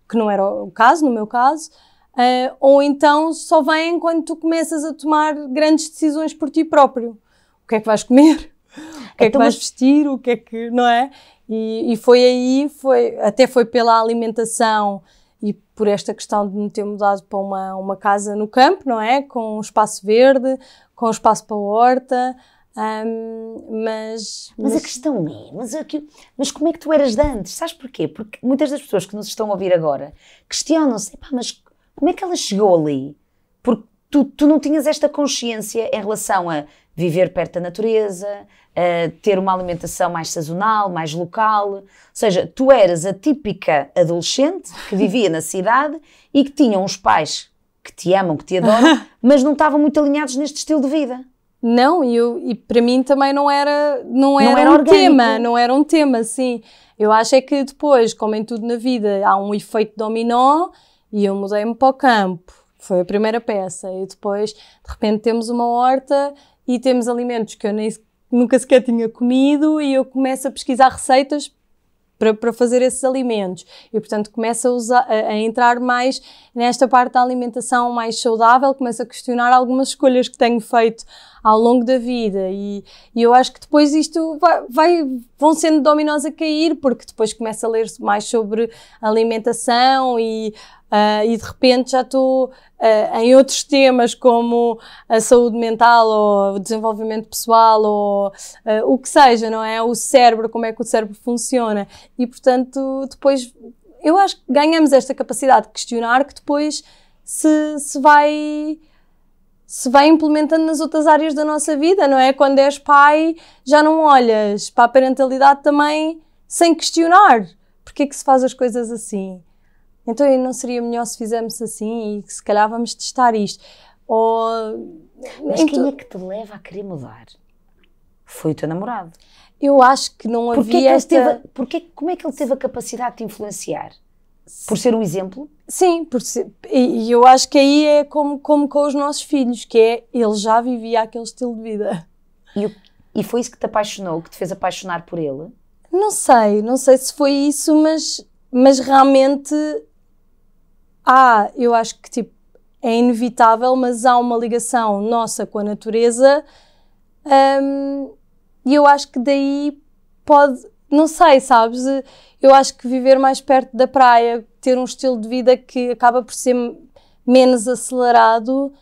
que não era o caso, no meu caso. Uh, ou então só vêm quando tu começas a tomar grandes decisões por ti próprio. O que é que vais comer? O que é, que então, vais vestir? O que é que, não é? E, e, foi aí, foi, até foi pela alimentação e por esta questão de me ter mudado para uma, uma casa no campo, não é? Com um espaço verde, com um espaço para a horta, um, mas, mas, mas, a questão é, mas, aqui, mas como é que tu eras de antes? Sabes porquê? Porque muitas das pessoas que nos estão a ouvir agora questionam-se, mas como é que ela chegou ali? Porque tu, tu não tinhas esta consciência em relação a viver perto da natureza, a ter uma alimentação mais sazonal, mais local. Ou seja, tu eras a típica adolescente que vivia na cidade e que tinha uns pais que te amam, que te adoram, mas não estavam muito alinhados neste estilo de vida. Não, e, eu, e para mim também não era, não era, não era um orgânico. tema, não era um tema, sim. Eu acho é que depois, como em tudo na vida, há um efeito dominó e eu mudei-me para o campo. Foi a primeira peça. E depois, de repente, temos uma horta e temos alimentos que eu nem, nunca sequer tinha comido e eu começo a pesquisar receitas para, para fazer esses alimentos. E, portanto, começo a, usar, a, a, entrar mais nesta parte da alimentação mais saudável, começo a questionar algumas escolhas que tenho feito ao longo da vida. E, e eu acho que depois isto vai, vai, vão sendo dominós a cair, porque depois começo a ler mais sobre alimentação e Uh, e de repente já estou uh, em outros temas como a saúde mental ou o desenvolvimento pessoal ou uh, o que seja, não é? O cérebro, como é que o cérebro funciona. E portanto, depois eu acho que ganhamos esta capacidade de questionar que depois se, se vai se vai implementando nas outras áreas da nossa vida, não é? Quando és pai, já não olhas para a parentalidade também sem questionar. Porquê é que se faz as coisas assim? Então não seria melhor se fizermos assim e se calhar vamos testar isto? Ou... Mas quem é que te leva a querer mudar? Foi o teu namorado. Eu acho que não havia que esta... teve, porquê, como é que ele teve a capacidade de te influenciar? Por ser um exemplo? Sim, por ser, e, eu acho que aí é como, como com os nossos filhos, que é ele já vivia aquele estilo de vida. E, e foi isso que te apaixonou, que te fez apaixonar por ele? Não sei, não sei se foi isso, mas, mas realmente há, eu acho que tipo, é inevitável, mas há uma ligação nossa com a natureza hum, e eu acho que daí pode, não sei, sabes? Eu acho que viver mais perto da praia, ter um estilo de vida que acaba por ser menos acelerado,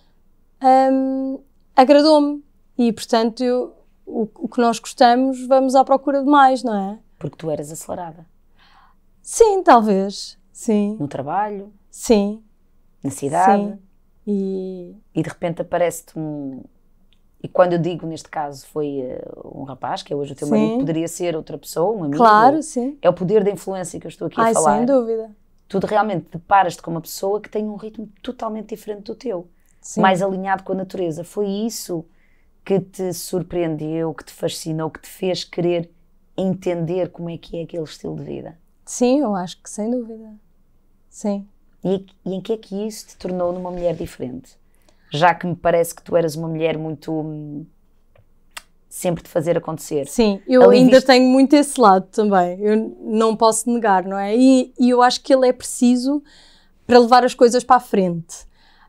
hum, agradou-me. E portanto, eu- o, o que nós gostamos, vamos à procura de mais, não é? Porque tu eras acelerada. Sim, talvez. Sim, No trabalho, sim, na cidade. sim. E E de repente aparece-te um. E quando eu digo, neste caso, foi eh, um rapaz, que é hoje o teu Sim. marido, poderia ser outra pessoa, um amigo. claro, sim. É o poder da influência que eu estou aqui Ai, a falar. sem dúvida. Tu realmente deparas-te com uma pessoa que tem um ritmo totalmente diferente do teu. Sim. mais alinhado com a natureza. Foi isso que te surpreendeu, que te fascinou, que te fez querer entender como é que é aquele estilo de vida? Sim, eu acho que sem dúvida. Sim. E, e em que é que isso te tornou numa mulher diferente? Já que me parece que tu eras uma mulher muito. hum, sempre de fazer acontecer. Sim, eu Ali ainda viste- tenho muito esse lado também. Eu não posso negar, não é? E, e eu acho que ele é preciso para levar as coisas para a frente,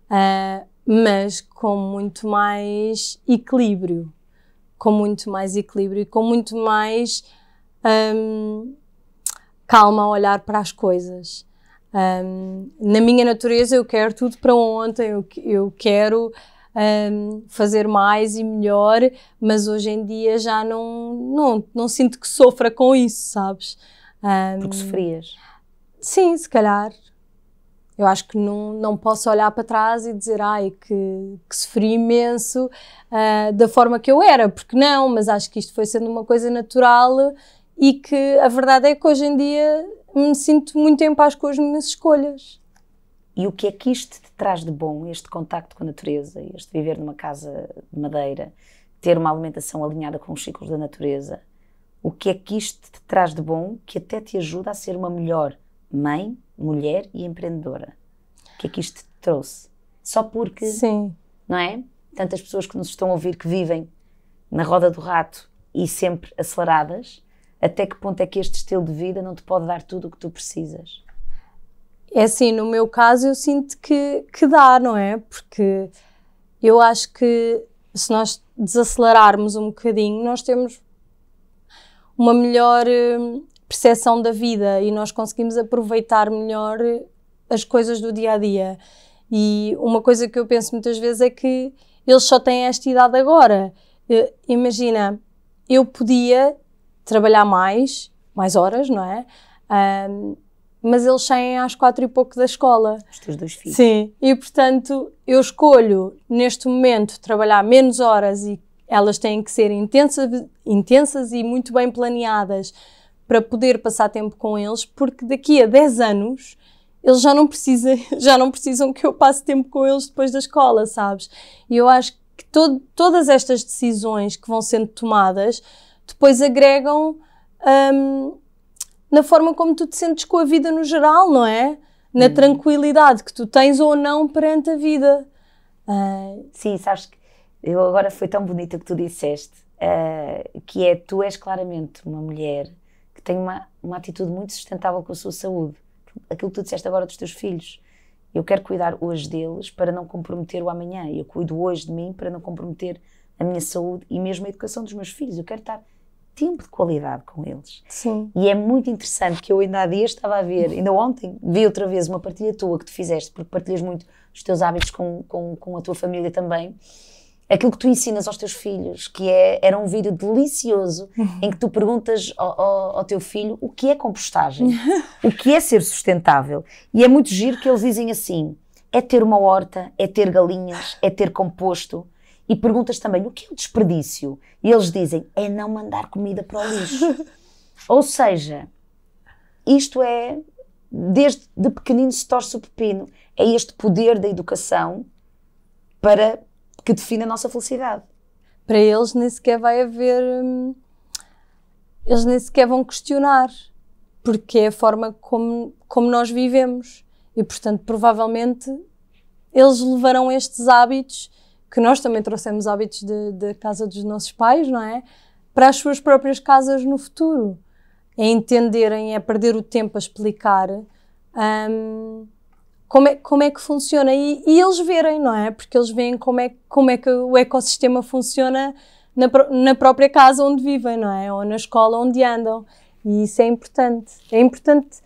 Ah, mas com muito mais equilíbrio. Com muito mais equilíbrio e com muito mais hum, calma a olhar para as coisas. Hum, na minha natureza, eu quero tudo para ontem, eu, eu quero hum, fazer mais e melhor, mas hoje em dia já não, não, não sinto que sofra com isso, sabes? Hum, Porque sofrias. Sim, se calhar. Eu acho que não, não posso olhar para trás e dizer, ai, que, que sofri imenso ah, da forma que eu era, porque não, mas acho que isto foi sendo uma coisa natural e que a verdade é que hoje em dia me sinto muito em paz com as minhas escolhas. E o que é que isto te traz de bom, este contacto com a natureza, este viver numa casa de madeira, ter uma alimentação alinhada com os ciclos da natureza? O que é que isto te traz de bom que até te ajuda a ser uma melhor mãe, mulher e empreendedora? O que é que isto te trouxe? Só porque, Sim, não é? Tantas pessoas que nos estão a ouvir que vivem na roda do rato e sempre aceleradas, até que ponto é que este estilo de vida não te pode dar tudo o que tu precisas? é assim, no meu caso eu sinto que, que dá, não é? Porque eu acho que se nós desacelerarmos um bocadinho, nós temos uma melhor hum, percepção da vida e nós conseguimos aproveitar melhor as coisas do dia a dia. E uma coisa que eu penso muitas vezes é que eles só têm esta idade agora. Eh, Imagina, eu podia trabalhar mais, mais horas, não é? Ahm, mas eles saem às quatro e pouco da escola. Os teus dois filhos. Sim, e portanto eu escolho neste momento trabalhar menos horas e elas têm que ser intensas, intensas e muito bem planeadas para poder passar tempo com eles, porque daqui a 10 anos eles já não precisam, já não precisam que eu passe tempo com eles depois da escola, sabes? E eu acho que todo- todas estas decisões que vão sendo tomadas depois agregam hum, na forma como tu te sentes com a vida no geral, não é? Na tranquilidade que tu tens ou não perante a vida. Ah, Sim, sabes que eu agora foi tão bonito o que tu disseste, eh, que é tu és claramente uma mulher que tem uma, uma atitude muito sustentável com a sua saúde. Aquilo que tu disseste agora dos teus filhos. Eu quero cuidar hoje deles para não comprometer o amanhã. Eu cuido hoje de mim para não comprometer a minha saúde e mesmo a educação dos meus filhos. Eu quero estar tempo de qualidade com eles. sim. E é muito interessante que eu ainda há dias estava a ver, ainda ontem, vi outra vez uma partilha tua que tu fizeste, porque partilhas muito os teus hábitos com, com, com a tua família também. aquilo que tu ensinas aos teus filhos, que é, era um vídeo delicioso em que tu perguntas ao, ao, ao, teu filho o que é compostagem, o que é ser sustentável. E é muito giro que eles dizem assim: é ter uma horta, é ter galinhas, é ter composto. E perguntas também o que é o desperdício? E eles dizem: é não mandar comida para o lixo. Ou seja, isto é, desde de pequenino se torce o pepino. É este poder da educação para que define a nossa felicidade. Para eles nem sequer vai haver. Hum, eles nem sequer vão questionar, porque é a forma como, como nós vivemos. E, portanto, provavelmente eles levarão estes hábitos, que nós também trouxemos hábitos da casa dos nossos pais, não é? Para as suas próprias casas no futuro. É entenderem, é perder o tempo a explicar um, como, é, como é que funciona e, e, eles verem, não é? Porque eles veem como é, como é que o ecossistema funciona na, na própria casa onde vivem, não é? Ou na escola onde andam. E isso é importante. É importante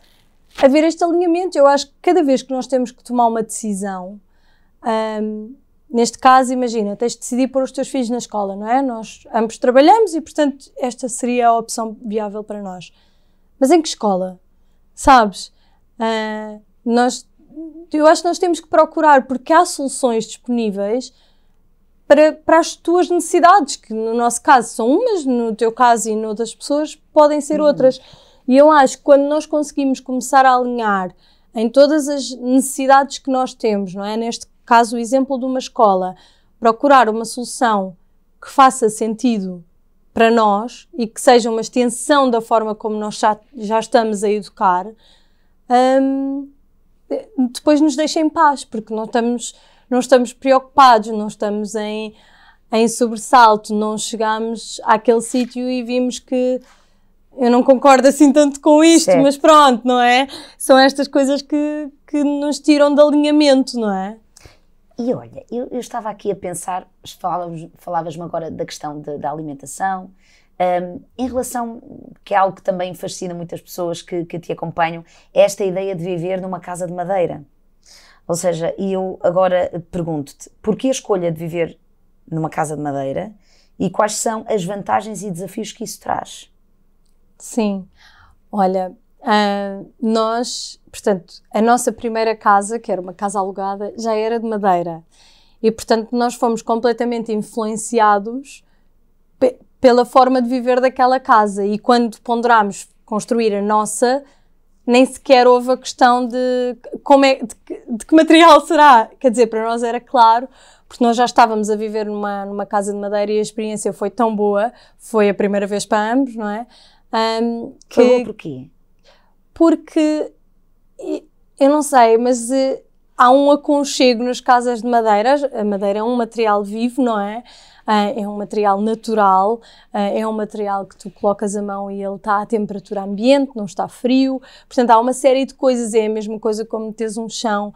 haver este alinhamento. Eu acho que cada vez que nós temos que tomar uma decisão, um, neste caso, imagina, tens de decidir pôr os teus filhos na escola, não é? Nós ambos trabalhamos e, portanto, esta seria a opção viável para nós. Mas em que escola? Sabes? Uh, nós, eu acho que nós temos que procurar, porque há soluções disponíveis para, para as tuas necessidades, que no nosso caso são umas, no teu caso e noutras pessoas podem ser uhum. outras. E eu acho que quando nós conseguimos começar a alinhar em todas as necessidades que nós temos, não é? Neste caso, o exemplo de uma escola, procurar uma solução que faça sentido para nós e que seja uma extensão da forma como nós já, já estamos a educar, um, depois nos deixa em paz, porque não estamos, não estamos preocupados, não estamos em, em sobressalto, não chegamos àquele sítio e vimos que eu não concordo assim tanto com isto, certo. mas pronto, não é? São estas coisas que, que nos tiram de alinhamento, não é? E olha, eu, eu estava aqui a pensar, falavas-me falavas agora da questão de, da alimentação, um, em relação, que é algo que também fascina muitas pessoas que, que te acompanham, é esta ideia de viver numa casa de madeira. Ou seja, e eu agora pergunto-te, porquê a escolha de viver numa casa de madeira e quais são as vantagens e desafios que isso traz? Sim, olha, uh, nós, portanto, a nossa primeira casa, que era uma casa alugada, já era de madeira. E, portanto, nós fomos completamente influenciados pela forma de viver daquela casa. E quando ponderámos construir a nossa, nem sequer houve a questão de como é, de, de, que material será. Quer dizer, para nós era claro, porque nós já estávamos a viver numa, numa casa de madeira e a experiência foi tão boa, foi a primeira vez para ambos, não é? Um, que, Falou porquê? Porque, eu não sei, mas uh, há um aconchego nas casas de madeira. A madeira é um material vivo, não é? Uh, é um material natural, uh, é um material que tu colocas a mão e ele está à temperatura ambiente, não está frio. Portanto, há uma série de coisas. É a mesma coisa como teres um chão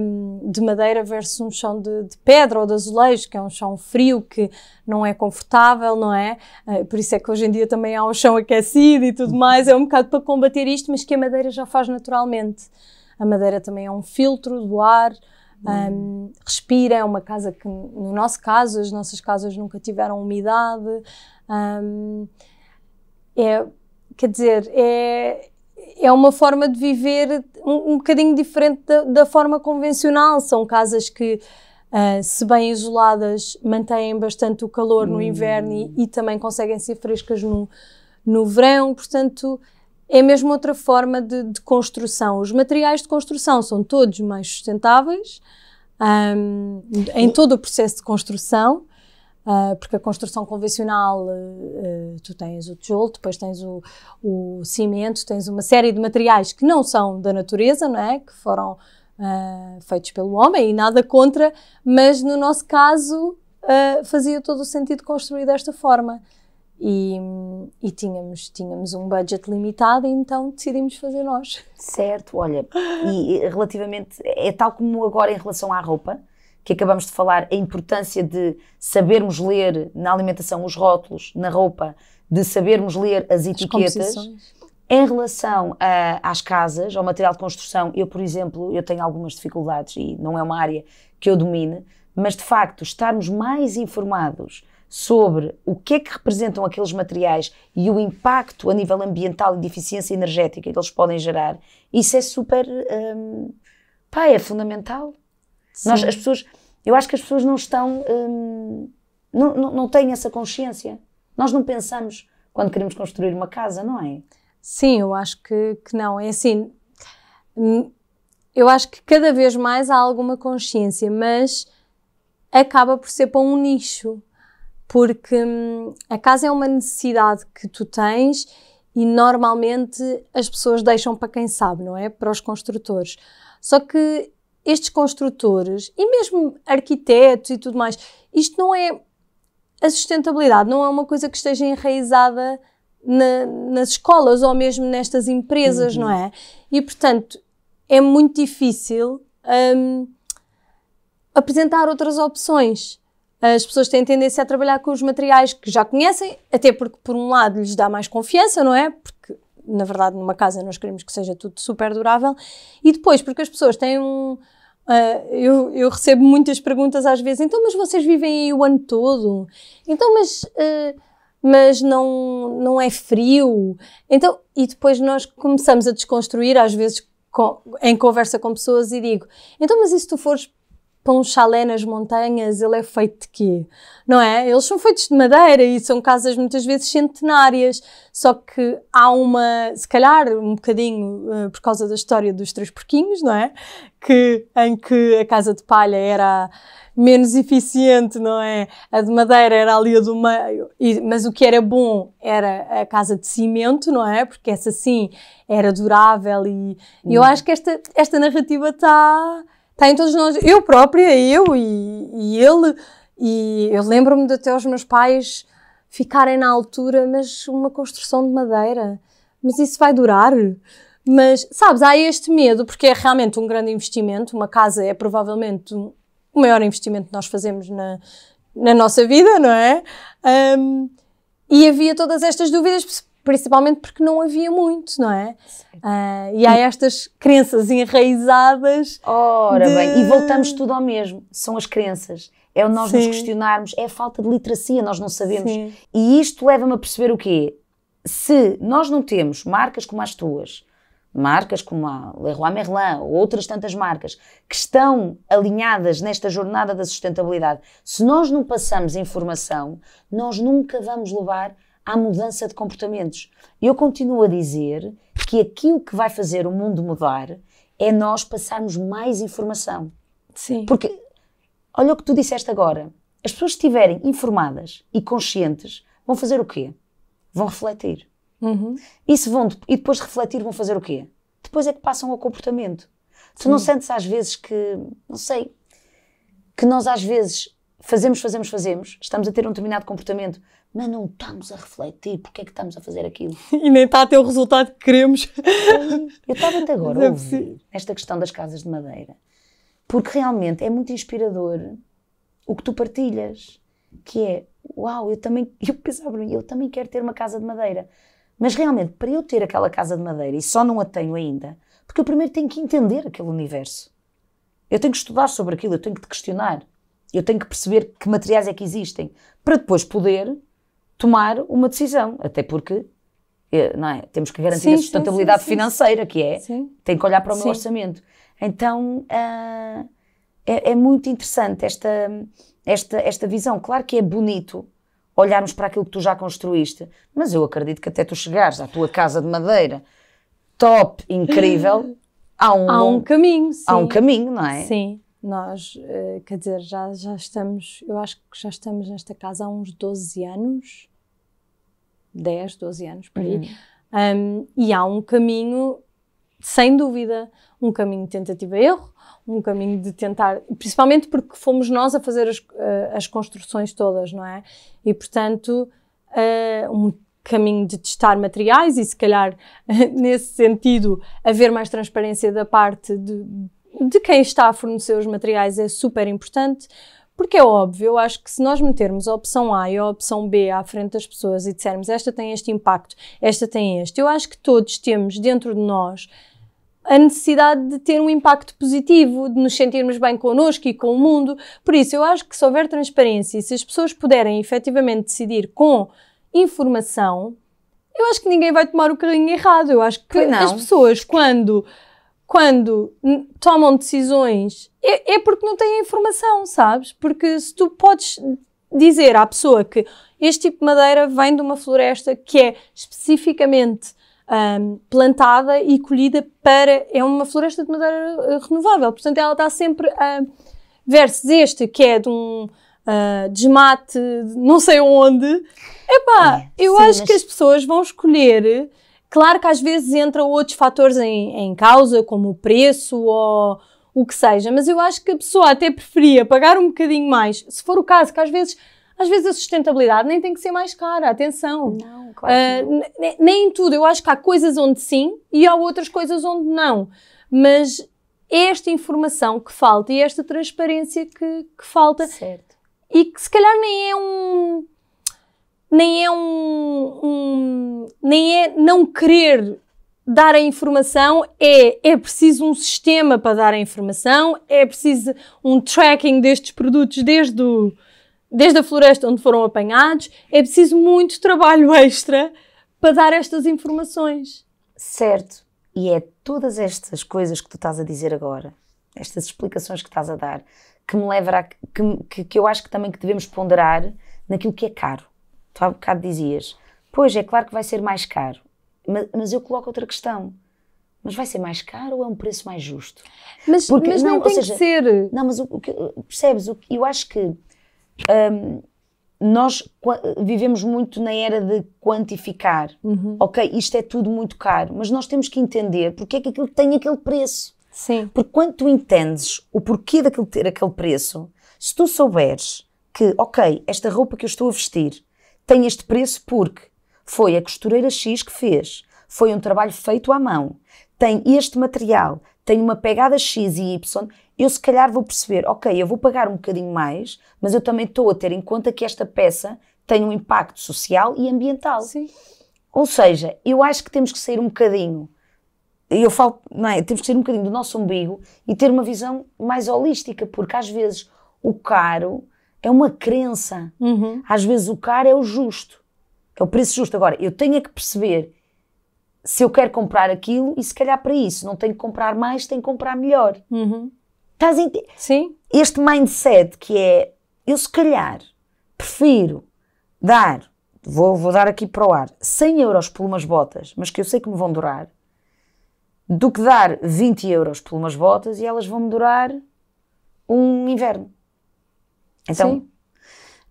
um, de madeira versus um chão de, de, pedra ou de azulejo, que é um chão frio, que não é confortável, não é? Uh, por isso é que hoje em dia também há um chão aquecido e tudo mais. É um bocado para combater isto, mas que a madeira já faz naturalmente. A madeira também é um filtro do ar, um, respira, é uma casa que, no nosso caso, as nossas casas nunca tiveram umidade. Um, é, quer dizer, é, é uma forma de viver um, um bocadinho diferente da, da, forma convencional. São casas que, uh, se bem isoladas, mantêm bastante o calor no inverno e, e, também conseguem ser frescas no, no verão. Portanto, é mesmo outra forma de, de, construção. Os materiais de construção são todos mais sustentáveis um, em todo o processo de construção, uh, porque a construção convencional, uh, tu tens o tijolo, depois tens o, o, cimento, tens uma série de materiais que não são da natureza, não é? Que foram uh, feitos pelo homem e nada contra, mas no nosso caso fazia todo o sentido construir desta forma. E, e, tínhamos, tínhamos um budget limitado, então decidimos fazer nós. Certo, olha, e relativamente, é tal como agora em relação à roupa, que acabamos de falar, a importância de sabermos ler na alimentação os rótulos, na roupa, de sabermos ler as etiquetas. As em relação a, às casas, ao material de construção, eu, por exemplo, eu tenho algumas dificuldades e não é uma área que eu domine, mas de facto estarmos mais informados sobre o que é que representam aqueles materiais e o impacto a nível ambiental e de eficiência energética que eles podem gerar, isso é super. Hum, pá, é fundamental. Nós, as pessoas, eu acho que as pessoas não estão. Hum, não, não, não têm essa consciência. Nós não pensamos quando queremos construir uma casa, não é? Sim, eu acho que, que não. É assim, hum, eu acho que cada vez mais há alguma consciência, mas acaba por ser para um nicho, porque hum, a casa é uma necessidade que tu tens e normalmente as pessoas deixam para quem sabe, não é? Para os construtores. Só que estes construtores e mesmo arquitetos e tudo mais, isto não é a sustentabilidade não é uma coisa que esteja enraizada na, nas escolas ou mesmo nestas empresas, uhum. não é? E portanto é muito difícil um, apresentar outras opções. As pessoas têm tendência a trabalhar com os materiais que já conhecem, até porque, por um lado, lhes dá mais confiança, não é? Porque, na verdade, numa casa nós queremos que seja tudo super durável. E depois, porque as pessoas têm um. Uh, eu, eu, recebo muitas perguntas às vezes, então, mas vocês vivem aí o ano todo? Então, mas. Uh, mas não, não é frio. Então, e depois nós começamos a desconstruir, às vezes com, em conversa com pessoas, e digo: então, mas e se tu fores para um chalé nas montanhas, ele é feito de quê? Não é? Eles são feitos de madeira e são casas muitas vezes centenárias, só que há uma, se calhar um bocadinho uh, por causa da história dos três porquinhos, não é? Que, em que a casa de palha era menos eficiente, não é? A de madeira era ali a do meio, e, mas o que era bom era a casa de cimento, não é? Porque essa sim era durável e, e eu hum. acho que esta, esta narrativa está está em todos nós. Eu própria, eu e, e ele, e eu lembro-me de até os meus pais ficarem na altura, mas uma construção de madeira, mas isso vai durar? Mas, sabes, há este medo, porque é realmente um grande investimento, uma casa é provavelmente o maior investimento que nós fazemos na, na nossa vida, não é? Um, e havia todas estas dúvidas, principalmente porque não havia muito, não é? Uh, e há estas crenças enraizadas. Ora de... bem, e voltamos tudo ao mesmo, são as crenças. É o nós Sim. nos questionarmos, é a falta de literacia, nós não sabemos. Sim. E isto leva-me a perceber o quê? Se nós não temos marcas como as tuas, marcas como a Leroy Merlin ou outras tantas marcas que estão alinhadas nesta jornada da sustentabilidade, se nós não passamos informação, nós nunca vamos levar à mudança de comportamentos. Eu continuo a dizer que aquilo que vai fazer o mundo mudar é nós passarmos mais informação. Sim. Porque, olha o que tu disseste agora, as pessoas estiverem informadas e conscientes vão fazer o quê? Vão refletir. Uhum. E, se vão, e depois de refletir vão fazer o quê? Depois é que passam ao comportamento. Tu Sim. não sentes às vezes que, não sei, que nós às vezes fazemos, fazemos, fazemos, estamos a ter um determinado comportamento, mas não estamos a refletir porque é que estamos a fazer aquilo. E nem está a ter o resultado que queremos. Eu estava até agora a ouvir esta questão das casas de madeira, porque realmente é muito inspirador o que tu partilhas, que é, uau, eu também, eu pensava, eu também quero ter uma casa de madeira. Mas realmente, para eu ter aquela casa de madeira, e só não a tenho ainda, porque eu primeiro tenho que entender aquele universo. Eu tenho que estudar sobre aquilo, eu tenho que te questionar. Eu tenho que perceber que materiais é que existem, para depois poder tomar uma decisão, até porque eh, não é? temos que garantir sim, a sustentabilidade sim, sim, financeira, que é, tem que olhar para o meu orçamento. Então uh, é, é, muito interessante esta, esta, esta visão. Claro que é bonito olharmos para aquilo que tu já construíste, mas eu acredito que até tu chegares à tua casa de madeira top, incrível, há um, há um caminho. Há um caminho, não é? Sim. Nós, uh, quer dizer, já, já estamos, eu acho que já estamos nesta casa há uns 12 anos. 10, 12 anos, por aí. Uhum. Um, e há um caminho, sem dúvida, um caminho de tentativa e erro, um caminho de tentar, principalmente porque fomos nós a fazer as, uh, as construções todas, não é? E portanto, uh, um caminho de testar materiais e se calhar nesse sentido haver mais transparência da parte de, de quem está a fornecer os materiais é super importante. Porque é óbvio, eu acho que se nós metermos a opção A e a opção B à frente das pessoas e dissermos esta tem este impacto, esta tem este, eu acho que todos temos dentro de nós a necessidade de ter um impacto positivo, de nos sentirmos bem connosco e com o mundo. Por isso, eu acho que se houver transparência e se as pessoas puderem efetivamente decidir com informação, eu acho que ninguém vai tomar o caminho errado. Eu acho que as pessoas, quando, quando tomam decisões, é, é porque não têm informação, sabes? Porque se tu podes dizer à pessoa que este tipo de madeira vem de uma floresta que é especificamente um, plantada e colhida para. É uma floresta de madeira eh, renovável, portanto, ela está sempre. Uh, versus este, que é de um uh, desmate, não sei onde. Epá, é, eu sim, acho mas... que as pessoas vão escolher. Claro que às vezes entram outros fatores em, em causa, como o preço ou o que seja, mas eu acho que a pessoa até preferia pagar um bocadinho mais, se for o caso, que às vezes às vezes a sustentabilidade nem tem que ser mais cara, atenção. Não, claro. Uh, nem em tudo. Eu acho que há coisas onde sim e há outras coisas onde não. Mas é esta informação que falta e esta transparência que, que falta. Certo. E que se calhar nem é um. Nem é um, um. Nem é não querer dar a informação é, é preciso um sistema para dar a informação, é preciso um tracking destes produtos desde, o, desde a floresta onde foram apanhados, é preciso muito trabalho extra para dar estas informações. Certo. E é todas estas coisas que tu estás a dizer agora, estas explicações que estás a dar, que me leva a. que, que, que eu acho que também que devemos ponderar naquilo que é caro. Tu há bocado dizias, pois é claro que vai ser mais caro. Mas, mas eu coloco outra questão. Mas vai ser mais caro ou é um preço mais justo? Mas, Porque, mas não, não tem seja, que ser. Não, mas o, o que, percebes? O, eu acho que um, nós vivemos muito na era de quantificar. Uhum. Ok, isto é tudo muito caro, mas nós temos que entender porque é que aquilo tem aquele preço. Sim. Porque quando tu entendes o porquê daquilo ter aquele preço, se tu souberes que, ok, esta roupa que eu estou a vestir tem este preço porque foi a costureira X que fez. Foi um trabalho feito à mão. Tem este material, tem uma pegada X e Y. Eu se calhar vou perceber, ok, eu vou pagar um bocadinho mais, mas eu também estou a ter em conta que esta peça tem um impacto social e ambiental. Sim. Ou seja, eu acho que temos que sair um bocadinho eu falo, não é? Temos que sair um bocadinho do nosso umbigo e ter uma visão mais holística, porque às vezes o caro é uma crença, uhum. às vezes o caro é o justo. É o preço justo. Agora, eu tenho é que perceber se eu quero comprar aquilo e se calhar para isso não tenho que comprar mais, tenho que comprar melhor. Uhum. Estás a Sim. Este mindset que é, eu se calhar prefiro dar, vou, vou dar aqui para o ar, 100 euros por umas botas, mas que eu sei que me vão durar, do que dar 20 euros por umas botas e elas vão me durar um inverno. Então, Sim.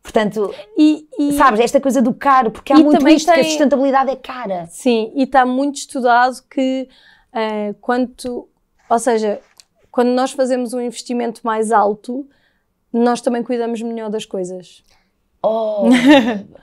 Portanto, e, e, sabes, esta coisa do caro, porque há muito isto tem, que a sustentabilidade é cara. Sim, e está muito estudado que uh, quanto, ou seja, quando nós fazemos um investimento mais alto, nós também cuidamos melhor das coisas. Oh!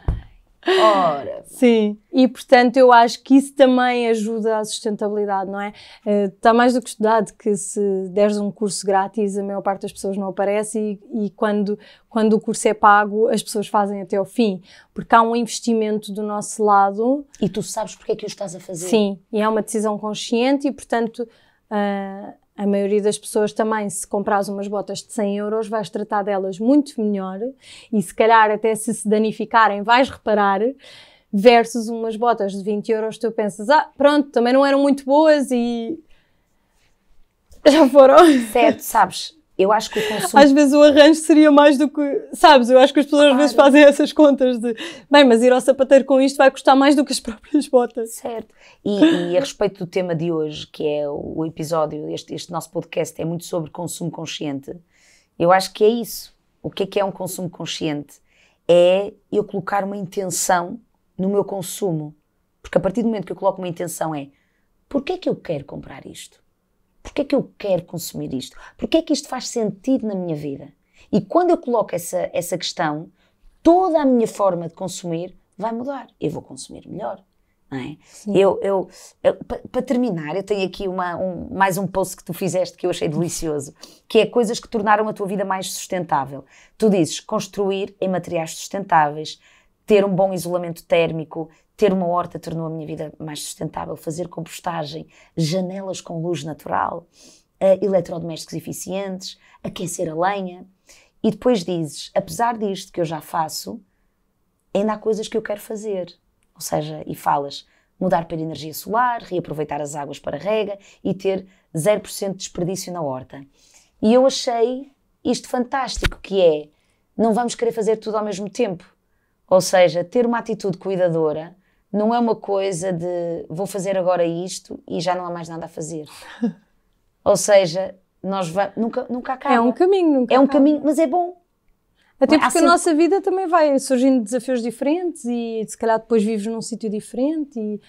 Ora. Sim, e portanto eu acho que isso também ajuda à sustentabilidade, não é? Está eh, mais do que estudado que se deres um curso grátis, a maior parte das pessoas não aparece e, e quando, quando o curso é pago, as pessoas fazem até ao fim, porque há um investimento do nosso lado. E tu sabes porque é que o estás a fazer. Sim, e é uma decisão consciente e portanto. Uh, a maioria das pessoas também, se comprares umas botas de 100 euros, vais tratar delas muito melhor e se calhar até se se danificarem vais reparar, versus umas botas de 20 euros tu pensas, ah, pronto, também não eram muito boas e já foram. Certo, sabes, eu acho que o consumo. Às vezes o arranjo seria mais do que. Sabes? Eu acho que as pessoas claro. às vezes fazem essas contas de. Bem, mas ir ao sapateiro com isto vai custar mais do que as próprias botas. Certo. E, e a respeito do tema de hoje, que é o episódio, este, este nosso podcast é muito sobre consumo consciente. Eu acho que é isso. O que é que é um consumo consciente? É eu colocar uma intenção no meu consumo. Porque a partir do momento que eu coloco uma intenção é porquê é que eu quero comprar isto? Porquê é que eu quero consumir isto? Porquê é que isto faz sentido na minha vida? E quando eu coloco essa, essa questão, toda a minha forma de consumir vai mudar. Eu vou consumir melhor. É? Eu, eu, eu para terminar, eu tenho aqui uma, um, mais um post que tu fizeste que eu achei delicioso, que é coisas que tornaram a tua vida mais sustentável. Tu dizes construir em materiais sustentáveis, ter um bom isolamento térmico, ter uma horta tornou a minha vida mais sustentável, fazer compostagem, janelas com luz natural, uh, eletrodomésticos eficientes, aquecer a lenha. E depois dizes, apesar disto que eu já faço, ainda há coisas que eu quero fazer. Ou seja, e falas, mudar para energia solar, reaproveitar as águas para rega e ter 0% de desperdício na horta. E eu achei isto fantástico, que é, não vamos querer fazer tudo ao mesmo tempo. Ou seja, ter uma atitude cuidadora não é uma coisa de vou fazer agora isto e já não há mais nada a fazer. Ou seja, nós vamos, nunca, nunca acaba. É um caminho, nunca É um acaba. caminho, mas é bom. Até Há porque sempre- a nossa vida também vai surgindo desafios diferentes e se calhar depois vives num sítio diferente e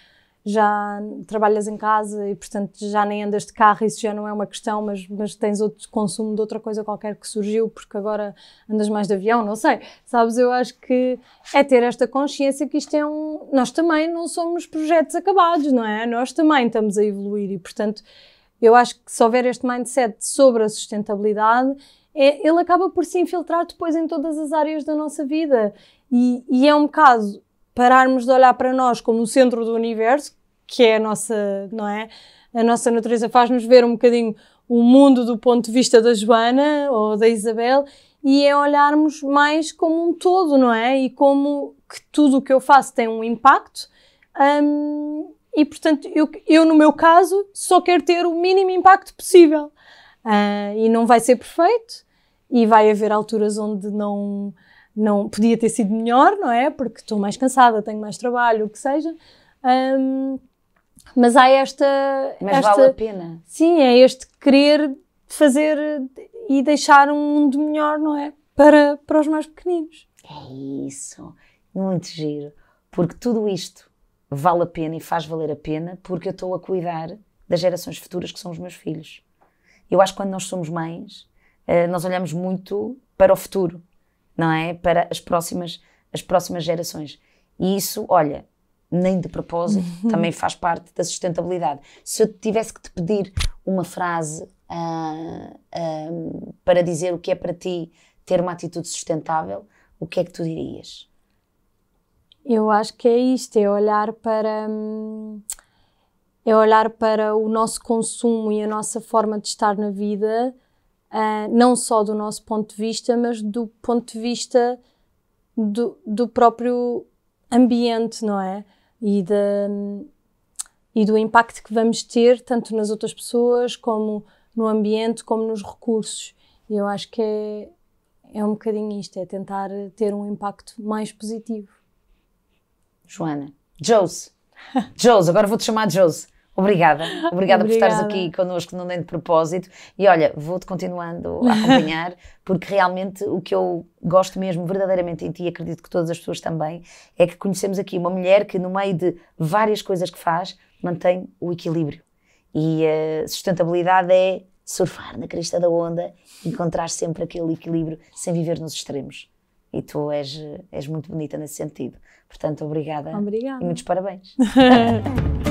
já trabalhas em casa e portanto já nem andas de carro, isso já não é uma questão, mas, mas tens outro consumo de outra coisa qualquer que surgiu porque agora andas mais de avião, não sei. Sabes, eu acho que é ter esta consciência que isto é um. Nós também não somos projetos acabados, não é? Nós também estamos a evoluir e portanto eu acho que se houver este mindset sobre a sustentabilidade, é, ele acaba por se infiltrar depois em todas as áreas da nossa vida. E, e é um bocado pararmos de olhar para nós como o centro do universo, que é a nossa, não é? A nossa natureza faz-nos ver um bocadinho o mundo do ponto de vista da Joana ou da Isabel e é olharmos mais como um todo, não é? E como que tudo o que eu faço tem um impacto. hum, e portanto, eu, eu no meu caso só quero ter o mínimo impacto possível. Ah, e não vai ser perfeito, e vai haver alturas onde não, não podia ter sido melhor, não é? Porque estou mais cansada, tenho mais trabalho, o que seja. Ahm, mas há esta. Mas esta vale a pena. Sim, é este querer fazer e deixar um mundo melhor, não é? Para, para os mais pequeninos. É isso. Muito giro. Porque tudo isto vale a pena e faz valer a pena porque eu estou a cuidar das gerações futuras que são os meus filhos. Eu acho que quando nós somos mães, eh, nós olhamos muito para o futuro, não é? Para as próximas, as próximas gerações. E isso, olha, nem de propósito, também faz parte da sustentabilidade. Se eu tivesse que te pedir uma frase ah, ah, para dizer o que é para ti ter uma atitude sustentável, o que é que tu dirias? Eu acho que é isto, é olhar para hum, é olhar para o nosso consumo e a nossa forma de estar na vida, ah, não só do nosso ponto de vista, mas do ponto de vista do, do próprio ambiente, não é? E, e do impacto que vamos ter tanto nas outras pessoas como no ambiente, como nos recursos. E eu acho que é, é um bocadinho isto, é tentar ter um impacto mais positivo. Joana. Jose. Jose, agora vou-te chamar Jose. Obrigada. Obrigada por estares Obrigada. aqui connosco no Nem de Propósito. E olha, vou-te continuando a acompanhar, porque realmente o que eu gosto mesmo verdadeiramente em ti, e acredito que todas as pessoas também, é que conhecemos aqui uma mulher que, no meio de várias coisas que faz, mantém o equilíbrio. E a sustentabilidade é surfar na crista da onda, encontrar sempre aquele equilíbrio sem viver nos extremos. E tu és, és muito bonita nesse sentido. Portanto, obrigada. Obrigada. E muitos parabéns.